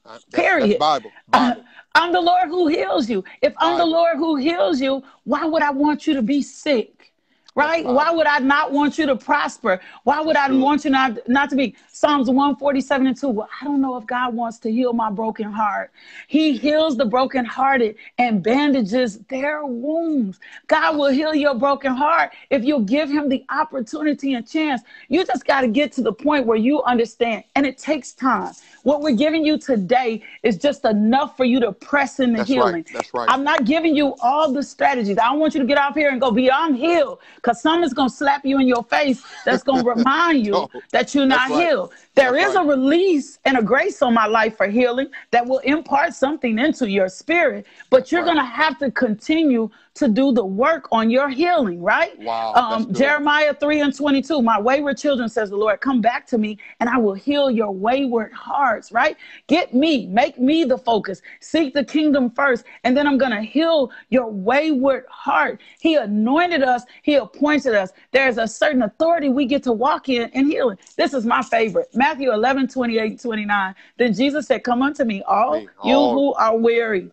Uh, that's- period. That's Bible. Bible. I'm the Lord who heals you. If I'm the Lord who heals you, why would I want you to be sick? Right? Why would I not want you to prosper? Why would I want you not, not to be? Psalms 147 and 2. Well, I don't know if God wants to heal my broken heart. He heals the brokenhearted and bandages their wounds. God will heal your broken heart if you'll give him the opportunity and chance. You just got to get to the point where you understand, and it takes time. What we're giving you today is just enough for you to press in the That's right. healing. That's right. I'm not giving you all the strategies. I want you to get off here and go beyond healed because someone's going to slap you in your face that's going to remind you No. that you're not right. healed. There That's is right. a release and a grace on my life for healing that will impart something into your spirit, but you're right. going to have to continue to do the work on your healing, right? Wow, Um. Jeremiah 3 and 22. My wayward children, says the Lord, come back to me and I will heal your wayward hearts, right? Get me, make me the focus. Seek the kingdom first, and then I'm going to heal your wayward heart. He anointed us, He appointed us. There's a certain authority we get to walk in and healing. This is my favorite Matthew 11, 28, 29. Then Jesus said, Come unto me, all Me, you all. who are weary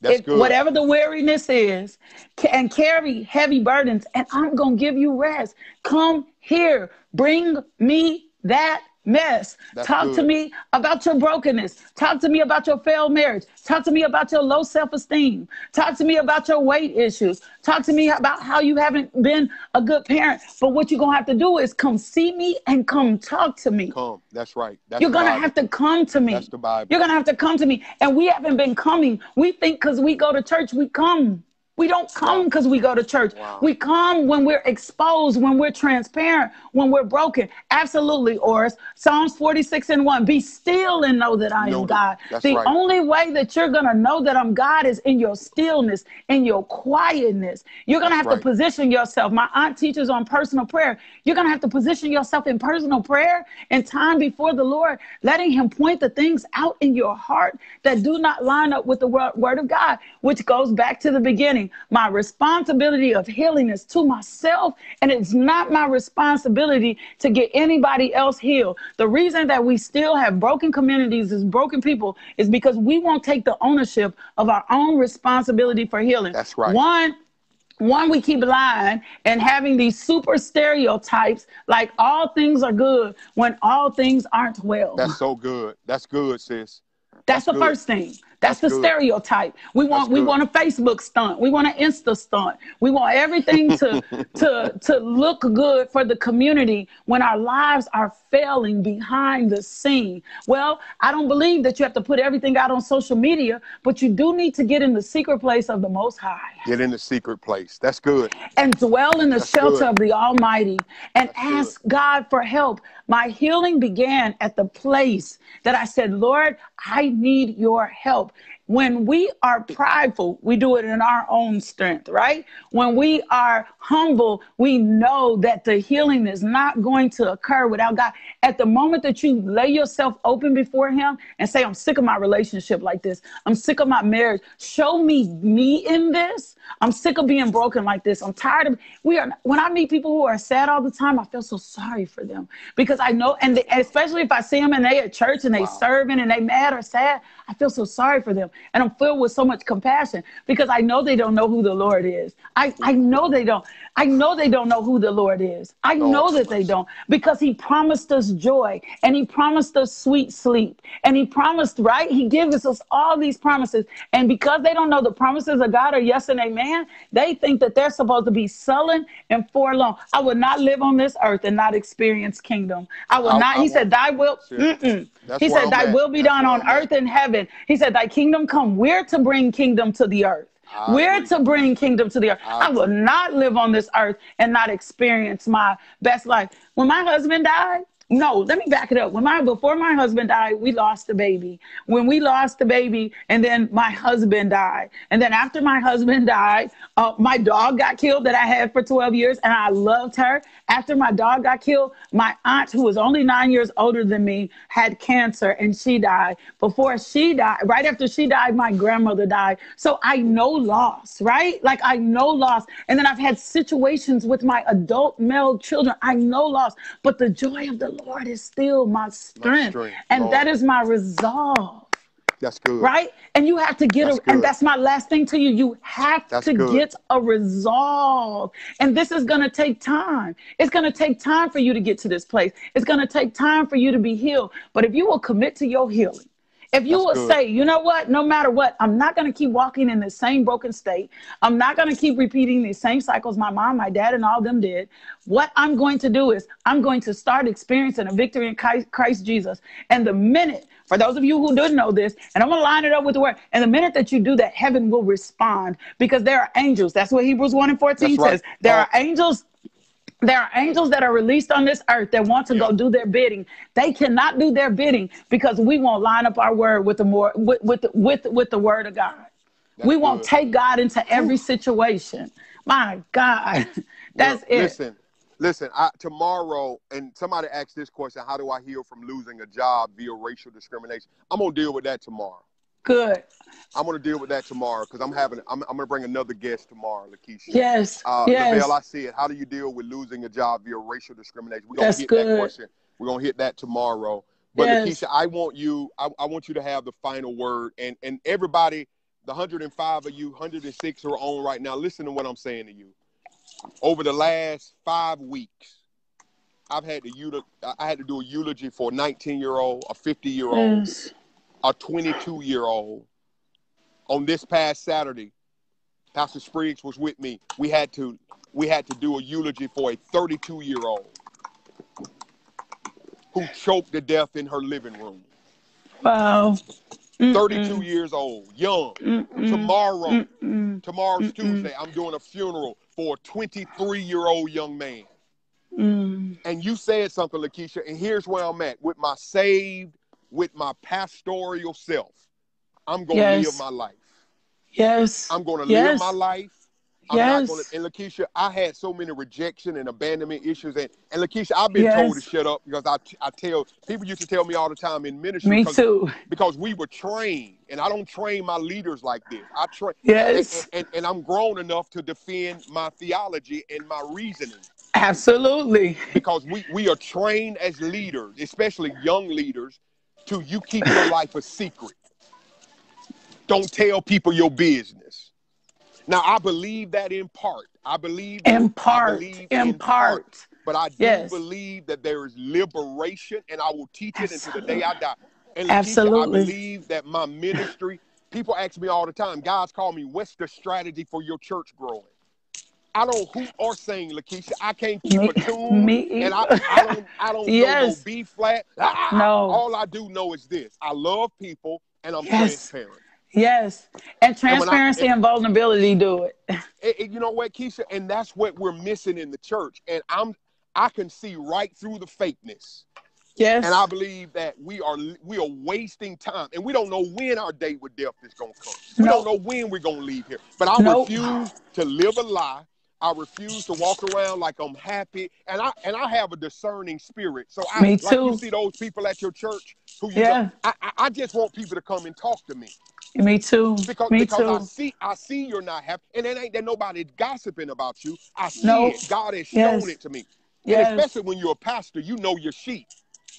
That's if- good. whatever the weariness is, and carry heavy burdens, and I'm gonna give you rest. Come here, bring me that mess. That's Talk to me about your brokenness. Talk to me about your failed marriage. Talk to me about your low self-esteem. Talk to me about your weight issues. Talk to me about how you haven't been a good parent. But what you're gonna have to do is come see me and come talk to me. Come. That's right. That's You're gonna have to come to me. That's the Bible. You're gonna have to come to me. And we haven't been coming. We think because we go to church, we come. We don't come because we go to church. Wow. We come when we're exposed, when we're transparent, when we're broken. Absolutely, Oris. Psalms 46 and 1. Be still and know that I Know am God. the right. only way that you're gonna know that I'm God is in your stillness, in your quietness. You're gonna have right. to position yourself. My aunt teaches on personal prayer. You're going to have to position yourself in personal prayer and time before the Lord, letting Him point the things out in your heart that do not line up with the word of God, which goes back to the beginning. My responsibility of healing is to myself, and it's not my responsibility to get anybody else healed. The reason that we still have broken communities is broken people is because we won't take the ownership of our own responsibility for healing. That's right. One, one we keep lying and having these super stereotypes like all things are good when all things aren't well That's so good. That's good, sis. that's, the good. first thing that's, That's the good. stereotype we want That's we good. want a facebook stunt we want an insta stunt we want everything to to to look good for the community when our lives are failing behind the scene well i don't believe that you have to put everything out on social media but you do need to get in the secret place of the most high Get in the secret place. That's good. and dwell in the That's shelter good. of the Almighty and That's ask God for help. My healing began at the place that I said, Lord, I need your help. When we are prideful, we do it in our own strength, right? When we are humble, we know that the healing is not going to occur without God. At the moment that you lay yourself open before Him and say, I'm sick of my relationship like this, I'm sick of my marriage, show me me in this. I'm sick of being broken like this. I'm tired of we are when I meet people who are sad all the time, I feel so sorry for them because I know and they, especially if I see them and they at church and they Wow. serving and they mad or sad, I feel so sorry for them and I'm filled with so much compassion because I know they don't know who the Lord is. I I know they don't. I know they don't know who the Lord is. I Lord know that they don't because he promised us joy and he promised us sweet sleep and he promised right he gives us all these promises and because they don't know the promises of god are yes and amen they think that they're supposed to be sullen and forlorn i will not live on this earth and not experience kingdom i will I- not I he said thy will he said I'm thy at. will be That's done on I'm at. earth and heaven he said thy kingdom come we're to bring kingdom to the earth we're to bring kingdom to the earth. I I will not live on this earth and not experience my best life. When my husband died, no, let me back it up. When my before my husband died, we lost a baby. When we lost the baby, and then my husband died, and then after my husband died, uh, my dog got killed that I had for 12 years, and I loved her. After my dog got killed, my aunt, who was only nine years older than me, had cancer, and she died. Before she died, right after she died, my grandmother died. So I know loss, right? Like I know loss, and then I've had situations with my adult male children. I know loss, but the joy of the Lord is still my strength. strength, and Lord. that is my resolve. That's good. Right? And you have to get That's a, and that's my last thing to you. You have That's to good. get a resolve. And this is going to take time. It's going to take time for you to get to this place. It's going to take time for you to be healed. But if you will commit to your healing, if you That's will good. say, you know what, no matter what, I'm not going to keep walking in the same broken state. I'm not going to keep repeating these same cycles my mom, my dad, and all them did. What I'm going to do is I'm going to start experiencing a victory in Christ, Jesus. And the minute, for those of you who didn't know this, and I'm going to line it up with the word, and the minute that you do that, heaven will respond because there are angels. That's what Hebrews 1 and 14 That's right. says. There Oh. are angels there are angels that are released on this earth that want to go do their bidding. They cannot do their bidding because we won't line up our word with the more with with with, with the word of God. we won't good. take God into every situation. My God, that's Well, it. Listen, listen. I, tomorrow, and somebody asked this question: How do I heal from losing a job via racial discrimination? I'm gonna deal with that tomorrow. Good. I'm gonna deal with that tomorrow because I'm having. I'm, I'm gonna bring another guest tomorrow, LaKisha. Yes. Uh, yes. Lavelle, I see it. How do you deal with losing a job via racial discrimination? We're gonna That's hit that question. We're gonna hit that tomorrow. But Yes. LaKisha, I want you. I, I want you to have the final word, and and everybody, the 105 of you, 106 who are on right now. Listen to what I'm saying to you. Over the last five weeks, I've had to I had to do a eulogy for a 19 year old, a 50 year old, Yes. A 22 year old. On this past Saturday, Pastor Spriggs was with me. We had to we had to do a eulogy for a 32 year old who choked to death in her living room. Wow. 32 years old, young. Mm-mm. Tomorrow, Mm-mm. tomorrow's Mm-mm. Tuesday, I'm doing a funeral for a 23 year old young man. Mm. And you said something, LaKisha, and here's where I'm at with my saved, with my pastoral self. I'm gonna Yes. live my life. Yes. I'm gonna Yes. live my life. I'm Yes. not gonna and LaKisha, I had so many rejection and abandonment issues. And, and LaKisha, I've been told to shut up because I, I tell people used to tell me all the time in ministry Me because, too. because we were trained, and I don't train my leaders like this. I train Yes. and, and, and I'm grown enough to defend my theology and my reasoning Absolutely. because we, we are trained as leaders, especially young leaders, to you keep your life a secret. Don't tell people your business. Now I believe that in part. I believe I Impart. believe Impart. but I do Yes. believe that there is liberation, and I will teach it until the day I die. And LaKisha, Absolutely. I believe that my ministry. People ask me all the time, guys call me, what's the strategy for your church growing? I don't hoot or sing, LaKisha. I can't keep Me- a tune, me and I. I don't, I don't know no B flat. Ah, No. all I do know is this: I love people, and I'm Yes. transparent. Yes. And when I- transparency and vulnerability do it. And- and you know what, Keisha, and that's what we're missing in the church. And I'm, I can see right through the fakeness. Yes. And I believe that we are we are wasting time, and we don't know when our date with death is gonna come. We No. don't know when we're gonna leave here. But I Nope. refuse to live a lie. I refuse to walk around like I'm happy, and I and I have a discerning spirit. So I Me like you see those people at your church who you Yeah. know, I, I just want people to come and talk to me Me too. because Me because I see I see you're not happy, and it ain't that nobody gossiping about you. I see No. it. God has shown Yes. it to me, Yes. and especially when you're a pastor, you know your sheep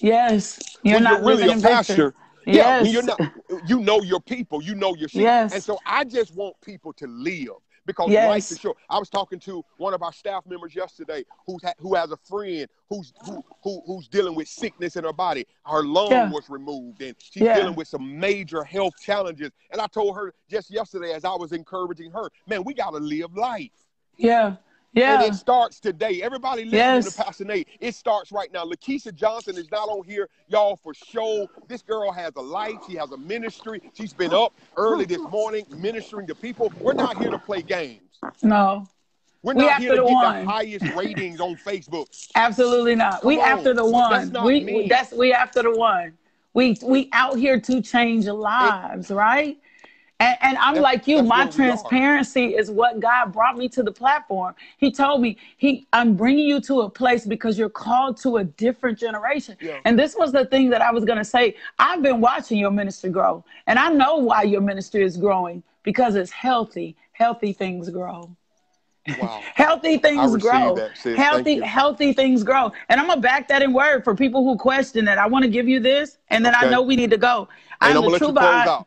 Yes. You're when not you're really a pastor, yeah, when you're not, you know your people, you know your sheep, Yes. and so I just want people to live because Yes. life is short. I was talking to one of our staff members yesterday who's ha- who has a friend who's who, who who's dealing with sickness in her body. Her lung Yeah. was removed, and she's Yeah. dealing with some major health challenges. And I told her just yesterday, as I was encouraging her, man, we got to live life. Yeah. And it starts today. Everybody listening Yes. to Pastor Nate, it starts right now. LaKisha Johnson is not on here, y'all, for show. This girl has a life. She has a ministry. She's been up early this morning ministering to people. We're not here to play games. No. We're We not after here to the get one. the highest ratings on Facebook. Absolutely not. we on. after the That's one. not we me. that's we after the one. We we out here to change lives, right? And, and I'm That's- like you. My where we are. transparency is what God brought me to the platform. He told me, "He, I'm bringing you to a place because you're called to a different generation." Yeah. And this was the thing that I was going to say. I've been watching your ministry grow, and I know why your ministry is growing because it's healthy. Healthy things grow. Wow. Healthy things grow. Healthy, healthy things grow. And I'm gonna back that in word for people who question it. I want to give you this, and then I know we need to go. And I'm I'm the true you close vine.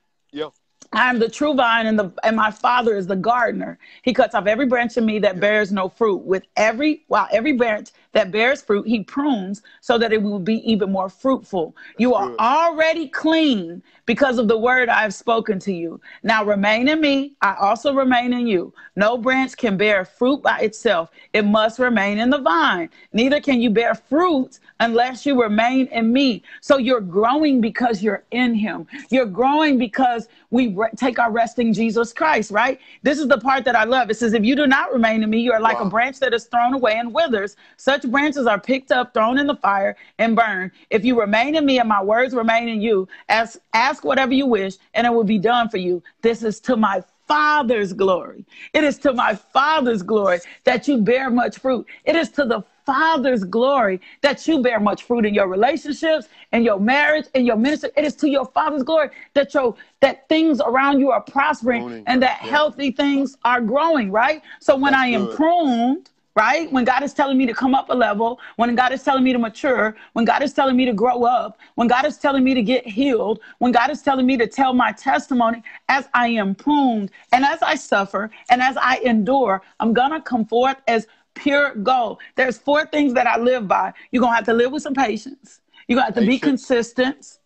I am the true vine, and the and my father is the gardener. He cuts off every branch of me that bears no fruit. With every while every branch that bears fruit, he prunes so that it will be even more fruitful. You are already clean because of the word I have spoken to you. Now remain in me. I also remain in you. No branch can bear fruit by itself. It must remain in the vine. Neither can you bear fruit unless you remain in me. So you're growing because you're in him. You're growing because we re- take our rest in Jesus Christ, right? This is the part that I love. It says, if you do not remain in me, you are like Wow. a branch that is thrown away and withers. Such branches are picked up, thrown in the fire, and burned. If you remain in me and my words remain in you, ask, ask whatever you wish, and it will be done for you. This is to my Father's glory. It is to my Father's glory that you bear much fruit. It is to the Father's glory that you bear much fruit in your relationships, in your marriage, in your ministry. It is to your Father's glory that your that things around you are prospering and that yeah. healthy things are growing. Right. So when That's I am good. pruned, right? When God is telling me to come up a level, when God is telling me to mature, when God is telling me to grow up, when God is telling me to get healed, when God is telling me to tell my testimony as I am pruned and as I suffer and as I endure, I'm going to come forth as pure gold. There's four things that I live by. You're going to have to live with some patience. You're going to have to be consistent.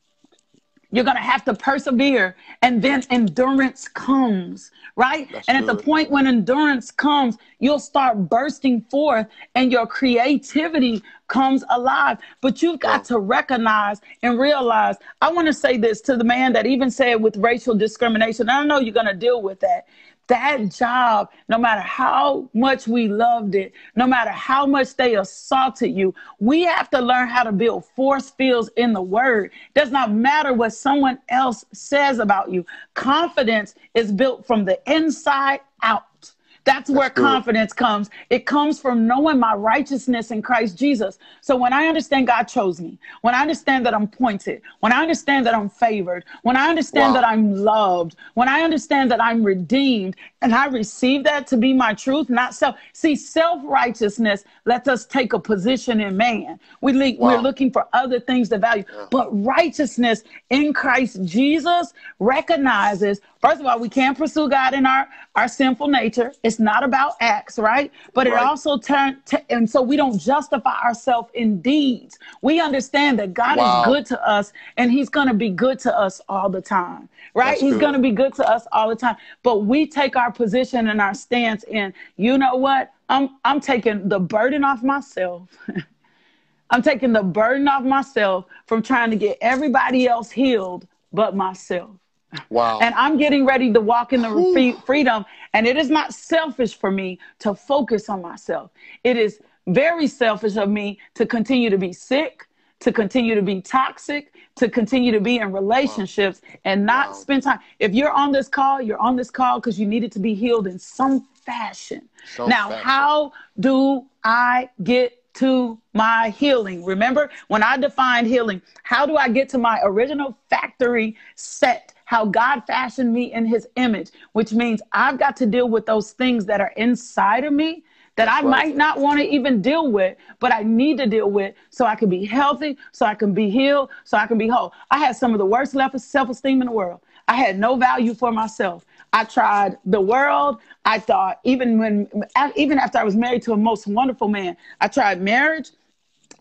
You're going to have to persevere. And then endurance comes, right? That's and good. at the point when endurance comes, you'll start bursting forth and your creativity comes alive. But you've got to recognize and realize. I want to say this to the man that even said with racial discrimination. I know you're going to deal with that that job, no matter how much we loved it, no matter how much they assaulted you, we have to learn how to build force fields in the word. Does not matter what someone else says about you. Confidence is built from the inside out. That's, That's where good. confidence comes. It comes from knowing my righteousness in Christ Jesus. So when I understand God chose me, when I understand that I'm pointed, when I understand that I'm favored, when I understand wow. that I'm loved, when I understand that I'm redeemed, and I receive that to be my truth, not self. See, self righteousness lets us take a position in man. We le- wow. We're looking for other things to value. Yeah. But righteousness in Christ Jesus recognizes, first of all, we can't pursue God in our, our sinful nature. It's not about acts, right? But right. it also turns, t- and so we don't justify ourselves in deeds. We understand that God wow. is good to us and He's going to be good to us all the time, right? That's He's going to be good to us all the time. But we take our position and our stance in, you know what? I'm I'm taking the burden off myself. I'm taking the burden off myself from trying to get everybody else healed but myself. Wow. And I'm getting ready to walk in the free, freedom. And it is not selfish for me to focus on myself. It is very selfish of me to continue to be sick, to continue to be toxic, to continue to be in relationships wow. and not wow. spend time. If you're on this call, you're on this call because you needed to be healed in some fashion. Some now, fashion. how do I get to my healing? Remember, when I defined healing, how do I get to my original factory set? How God fashioned me in his image, which means I've got to deal with those things that are inside of me that I might not want to even deal with, but I need to deal with so I can be healthy, so I can be healed, so I can be whole. I had some of the worst self esteem in the world. I had no value for myself. I tried the world. I thought even when even after I was married to a most wonderful man, I tried marriage.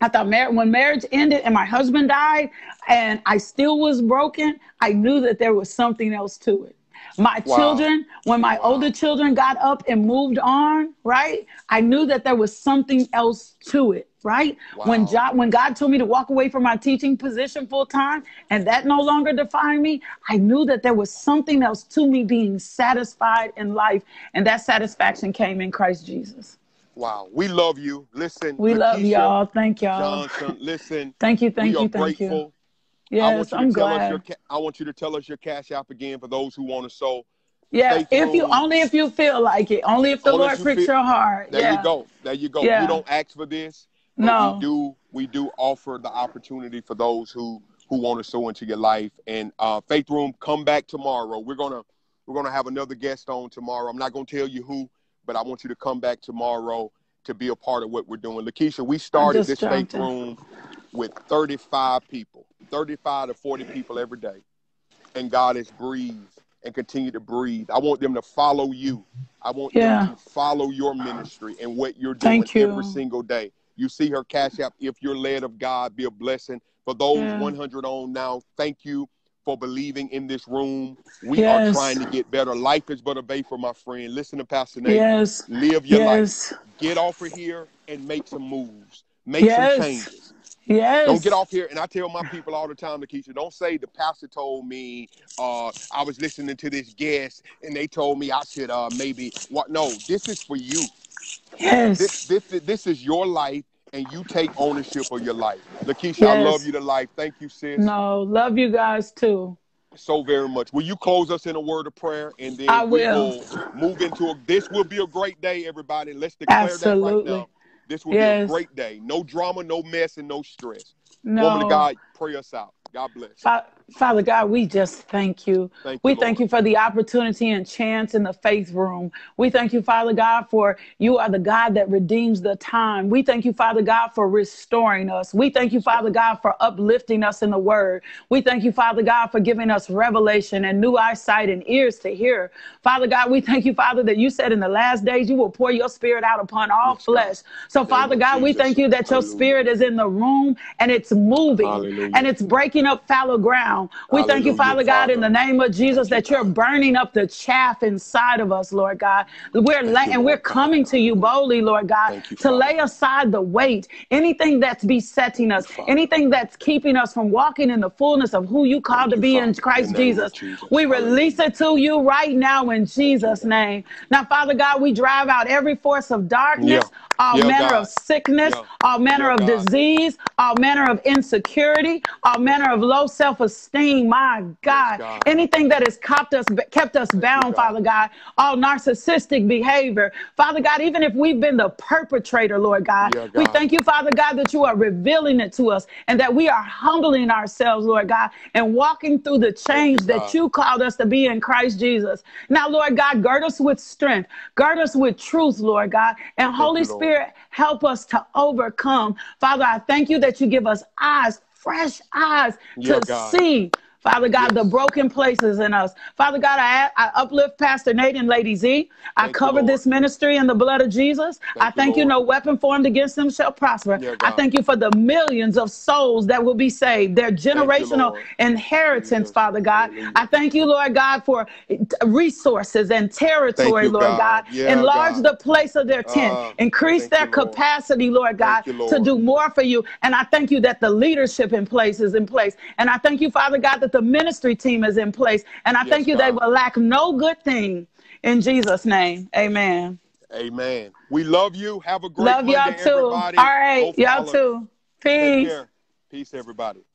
I thought mar- when marriage ended and my husband died and I still was broken, I knew that there was something else to it. My wow. children, when my wow. older children got up and moved on, right? I knew that there was something else to it, right? Wow. When God, when God told me to walk away from my teaching position full time and that no longer defined me, I knew that there was something else to me being satisfied in life. And that satisfaction came in Christ Jesus. Wow, we love you. Listen, we LaKisha love y'all. Thank y'all. Johnson, listen. thank you, thank you, thank grateful. you. Yes, I am glad. Your, I want you to tell us your cash app again for those who want to sow. Yeah, if you only if you feel like it, only if the only Lord pricks your heart. There yeah. you go. There you go. Yeah. We don't ask for this. No, we do. We do offer the opportunity for those who who want to sow into your life. And uh, Faith Room, come back tomorrow. We're gonna we're gonna have another guest on tomorrow. I'm not gonna tell you who, but I want you to come back tomorrow to be a part of what we're doing. LaKisha, we started this Faith Room with 35 people. 35 to 40 people every day. And God has breathed and continue to breathe. I want them to follow you. I want yeah. them to follow your ministry and what you're doing you. every single day. You see her cash app. If you're led of God, be a blessing. For those yeah. 100 on now, thank you for believing in this room. We yes. are trying to get better. Life is but a vapor, my friend. Listen to Pastor Nate. Yes. Live your yes. life. Get off of here and make some moves. Make yes. some changes. Yes. Don't get off here. And I tell my people all the time, LaKisha, don't say the pastor told me uh, I was listening to this guest and they told me I should uh, maybe what no, this is for you. Yes. This this this is your life and you take ownership of your life. LaKisha, yes. I love you to life. Thank you, sis. No, love you guys too. so very much. Will you close us in a word of prayer and then I we will. will move into a this will be a great day, everybody. Let's declare that right now. This will Yes. be a great day. No drama, no mess, and no stress. No. Woman of God, pray us out. God bless. Father God, we just thank you. Thank we you, thank you for the opportunity and chance in the faith room. We thank you, Father God, for you are the God that redeems the time. We thank you, Father God, for restoring us. We thank you, Father God, for uplifting us in the word. We thank you, Father God, for giving us revelation and new eyesight and ears to hear. Father God, we thank you, Father, that you said in the last days you will pour your spirit out upon all Yes, flesh. So, Name Father God, we thank you that your Hallelujah. spirit is in the room and it's moving Hallelujah. and it's breaking up fallow ground. We thank you, Father God, in the name of Jesus, that you, you're burning up the chaff inside of us, Lord God. We're la- you, and we're coming to you boldly, Lord God, you, to lay aside the weight, anything that's besetting us, Father. anything that's keeping us from walking in the fullness of who you called Thank to you, be in Christ In Jesus. Jesus. We release it to you right now in Jesus' name. Now, Father God, we drive out every force of darkness, Yeah. all Yeah, manner God. of sickness, Yeah. all manner of God. disease, all manner of insecurity, all manner of low self-esteem. My God, God. anything that has kept us kept us bound, God. Father God, all narcissistic behavior, Father God. Even if we've been the perpetrator, Lord God, Yeah, we thank you, Father God, that you are revealing it to us and that we are humbling ourselves, Lord God, and walking through the change you, that you called us to be in Christ Jesus. Now, Lord God, gird us with strength, gird us with truth, Lord God, and Holy you, Spirit, help us to overcome. Father, I thank you that you give us eyes, fresh eyes Yeah, to God. see. Father God, the broken places in us. Father God, I, I uplift Pastor Nate and Lady Z. I Thank cover Lord. this ministry in the blood of Jesus. I Thank you, thank you, Lord. no weapon formed against them shall prosper. Yeah, I thank you for the millions of souls that will be saved, their generational Lord. inheritance, Jesus. Father God. Hallelujah. I thank you, Lord God, for resources and territory, you, Lord God. God. Yeah, Enlarge God. the place of their tent, Ah, increase their you, capacity, Lord God, you, to do more for you. And I thank you that the leadership in place is in place. And I thank you, Father God, that the ministry team is in place. And I Yes, thank you they will lack no good thing. In Jesus' name, amen. Amen. We love you. Have a great Love y'all too. everybody. All right, y'all too. Peace. Peace, everybody.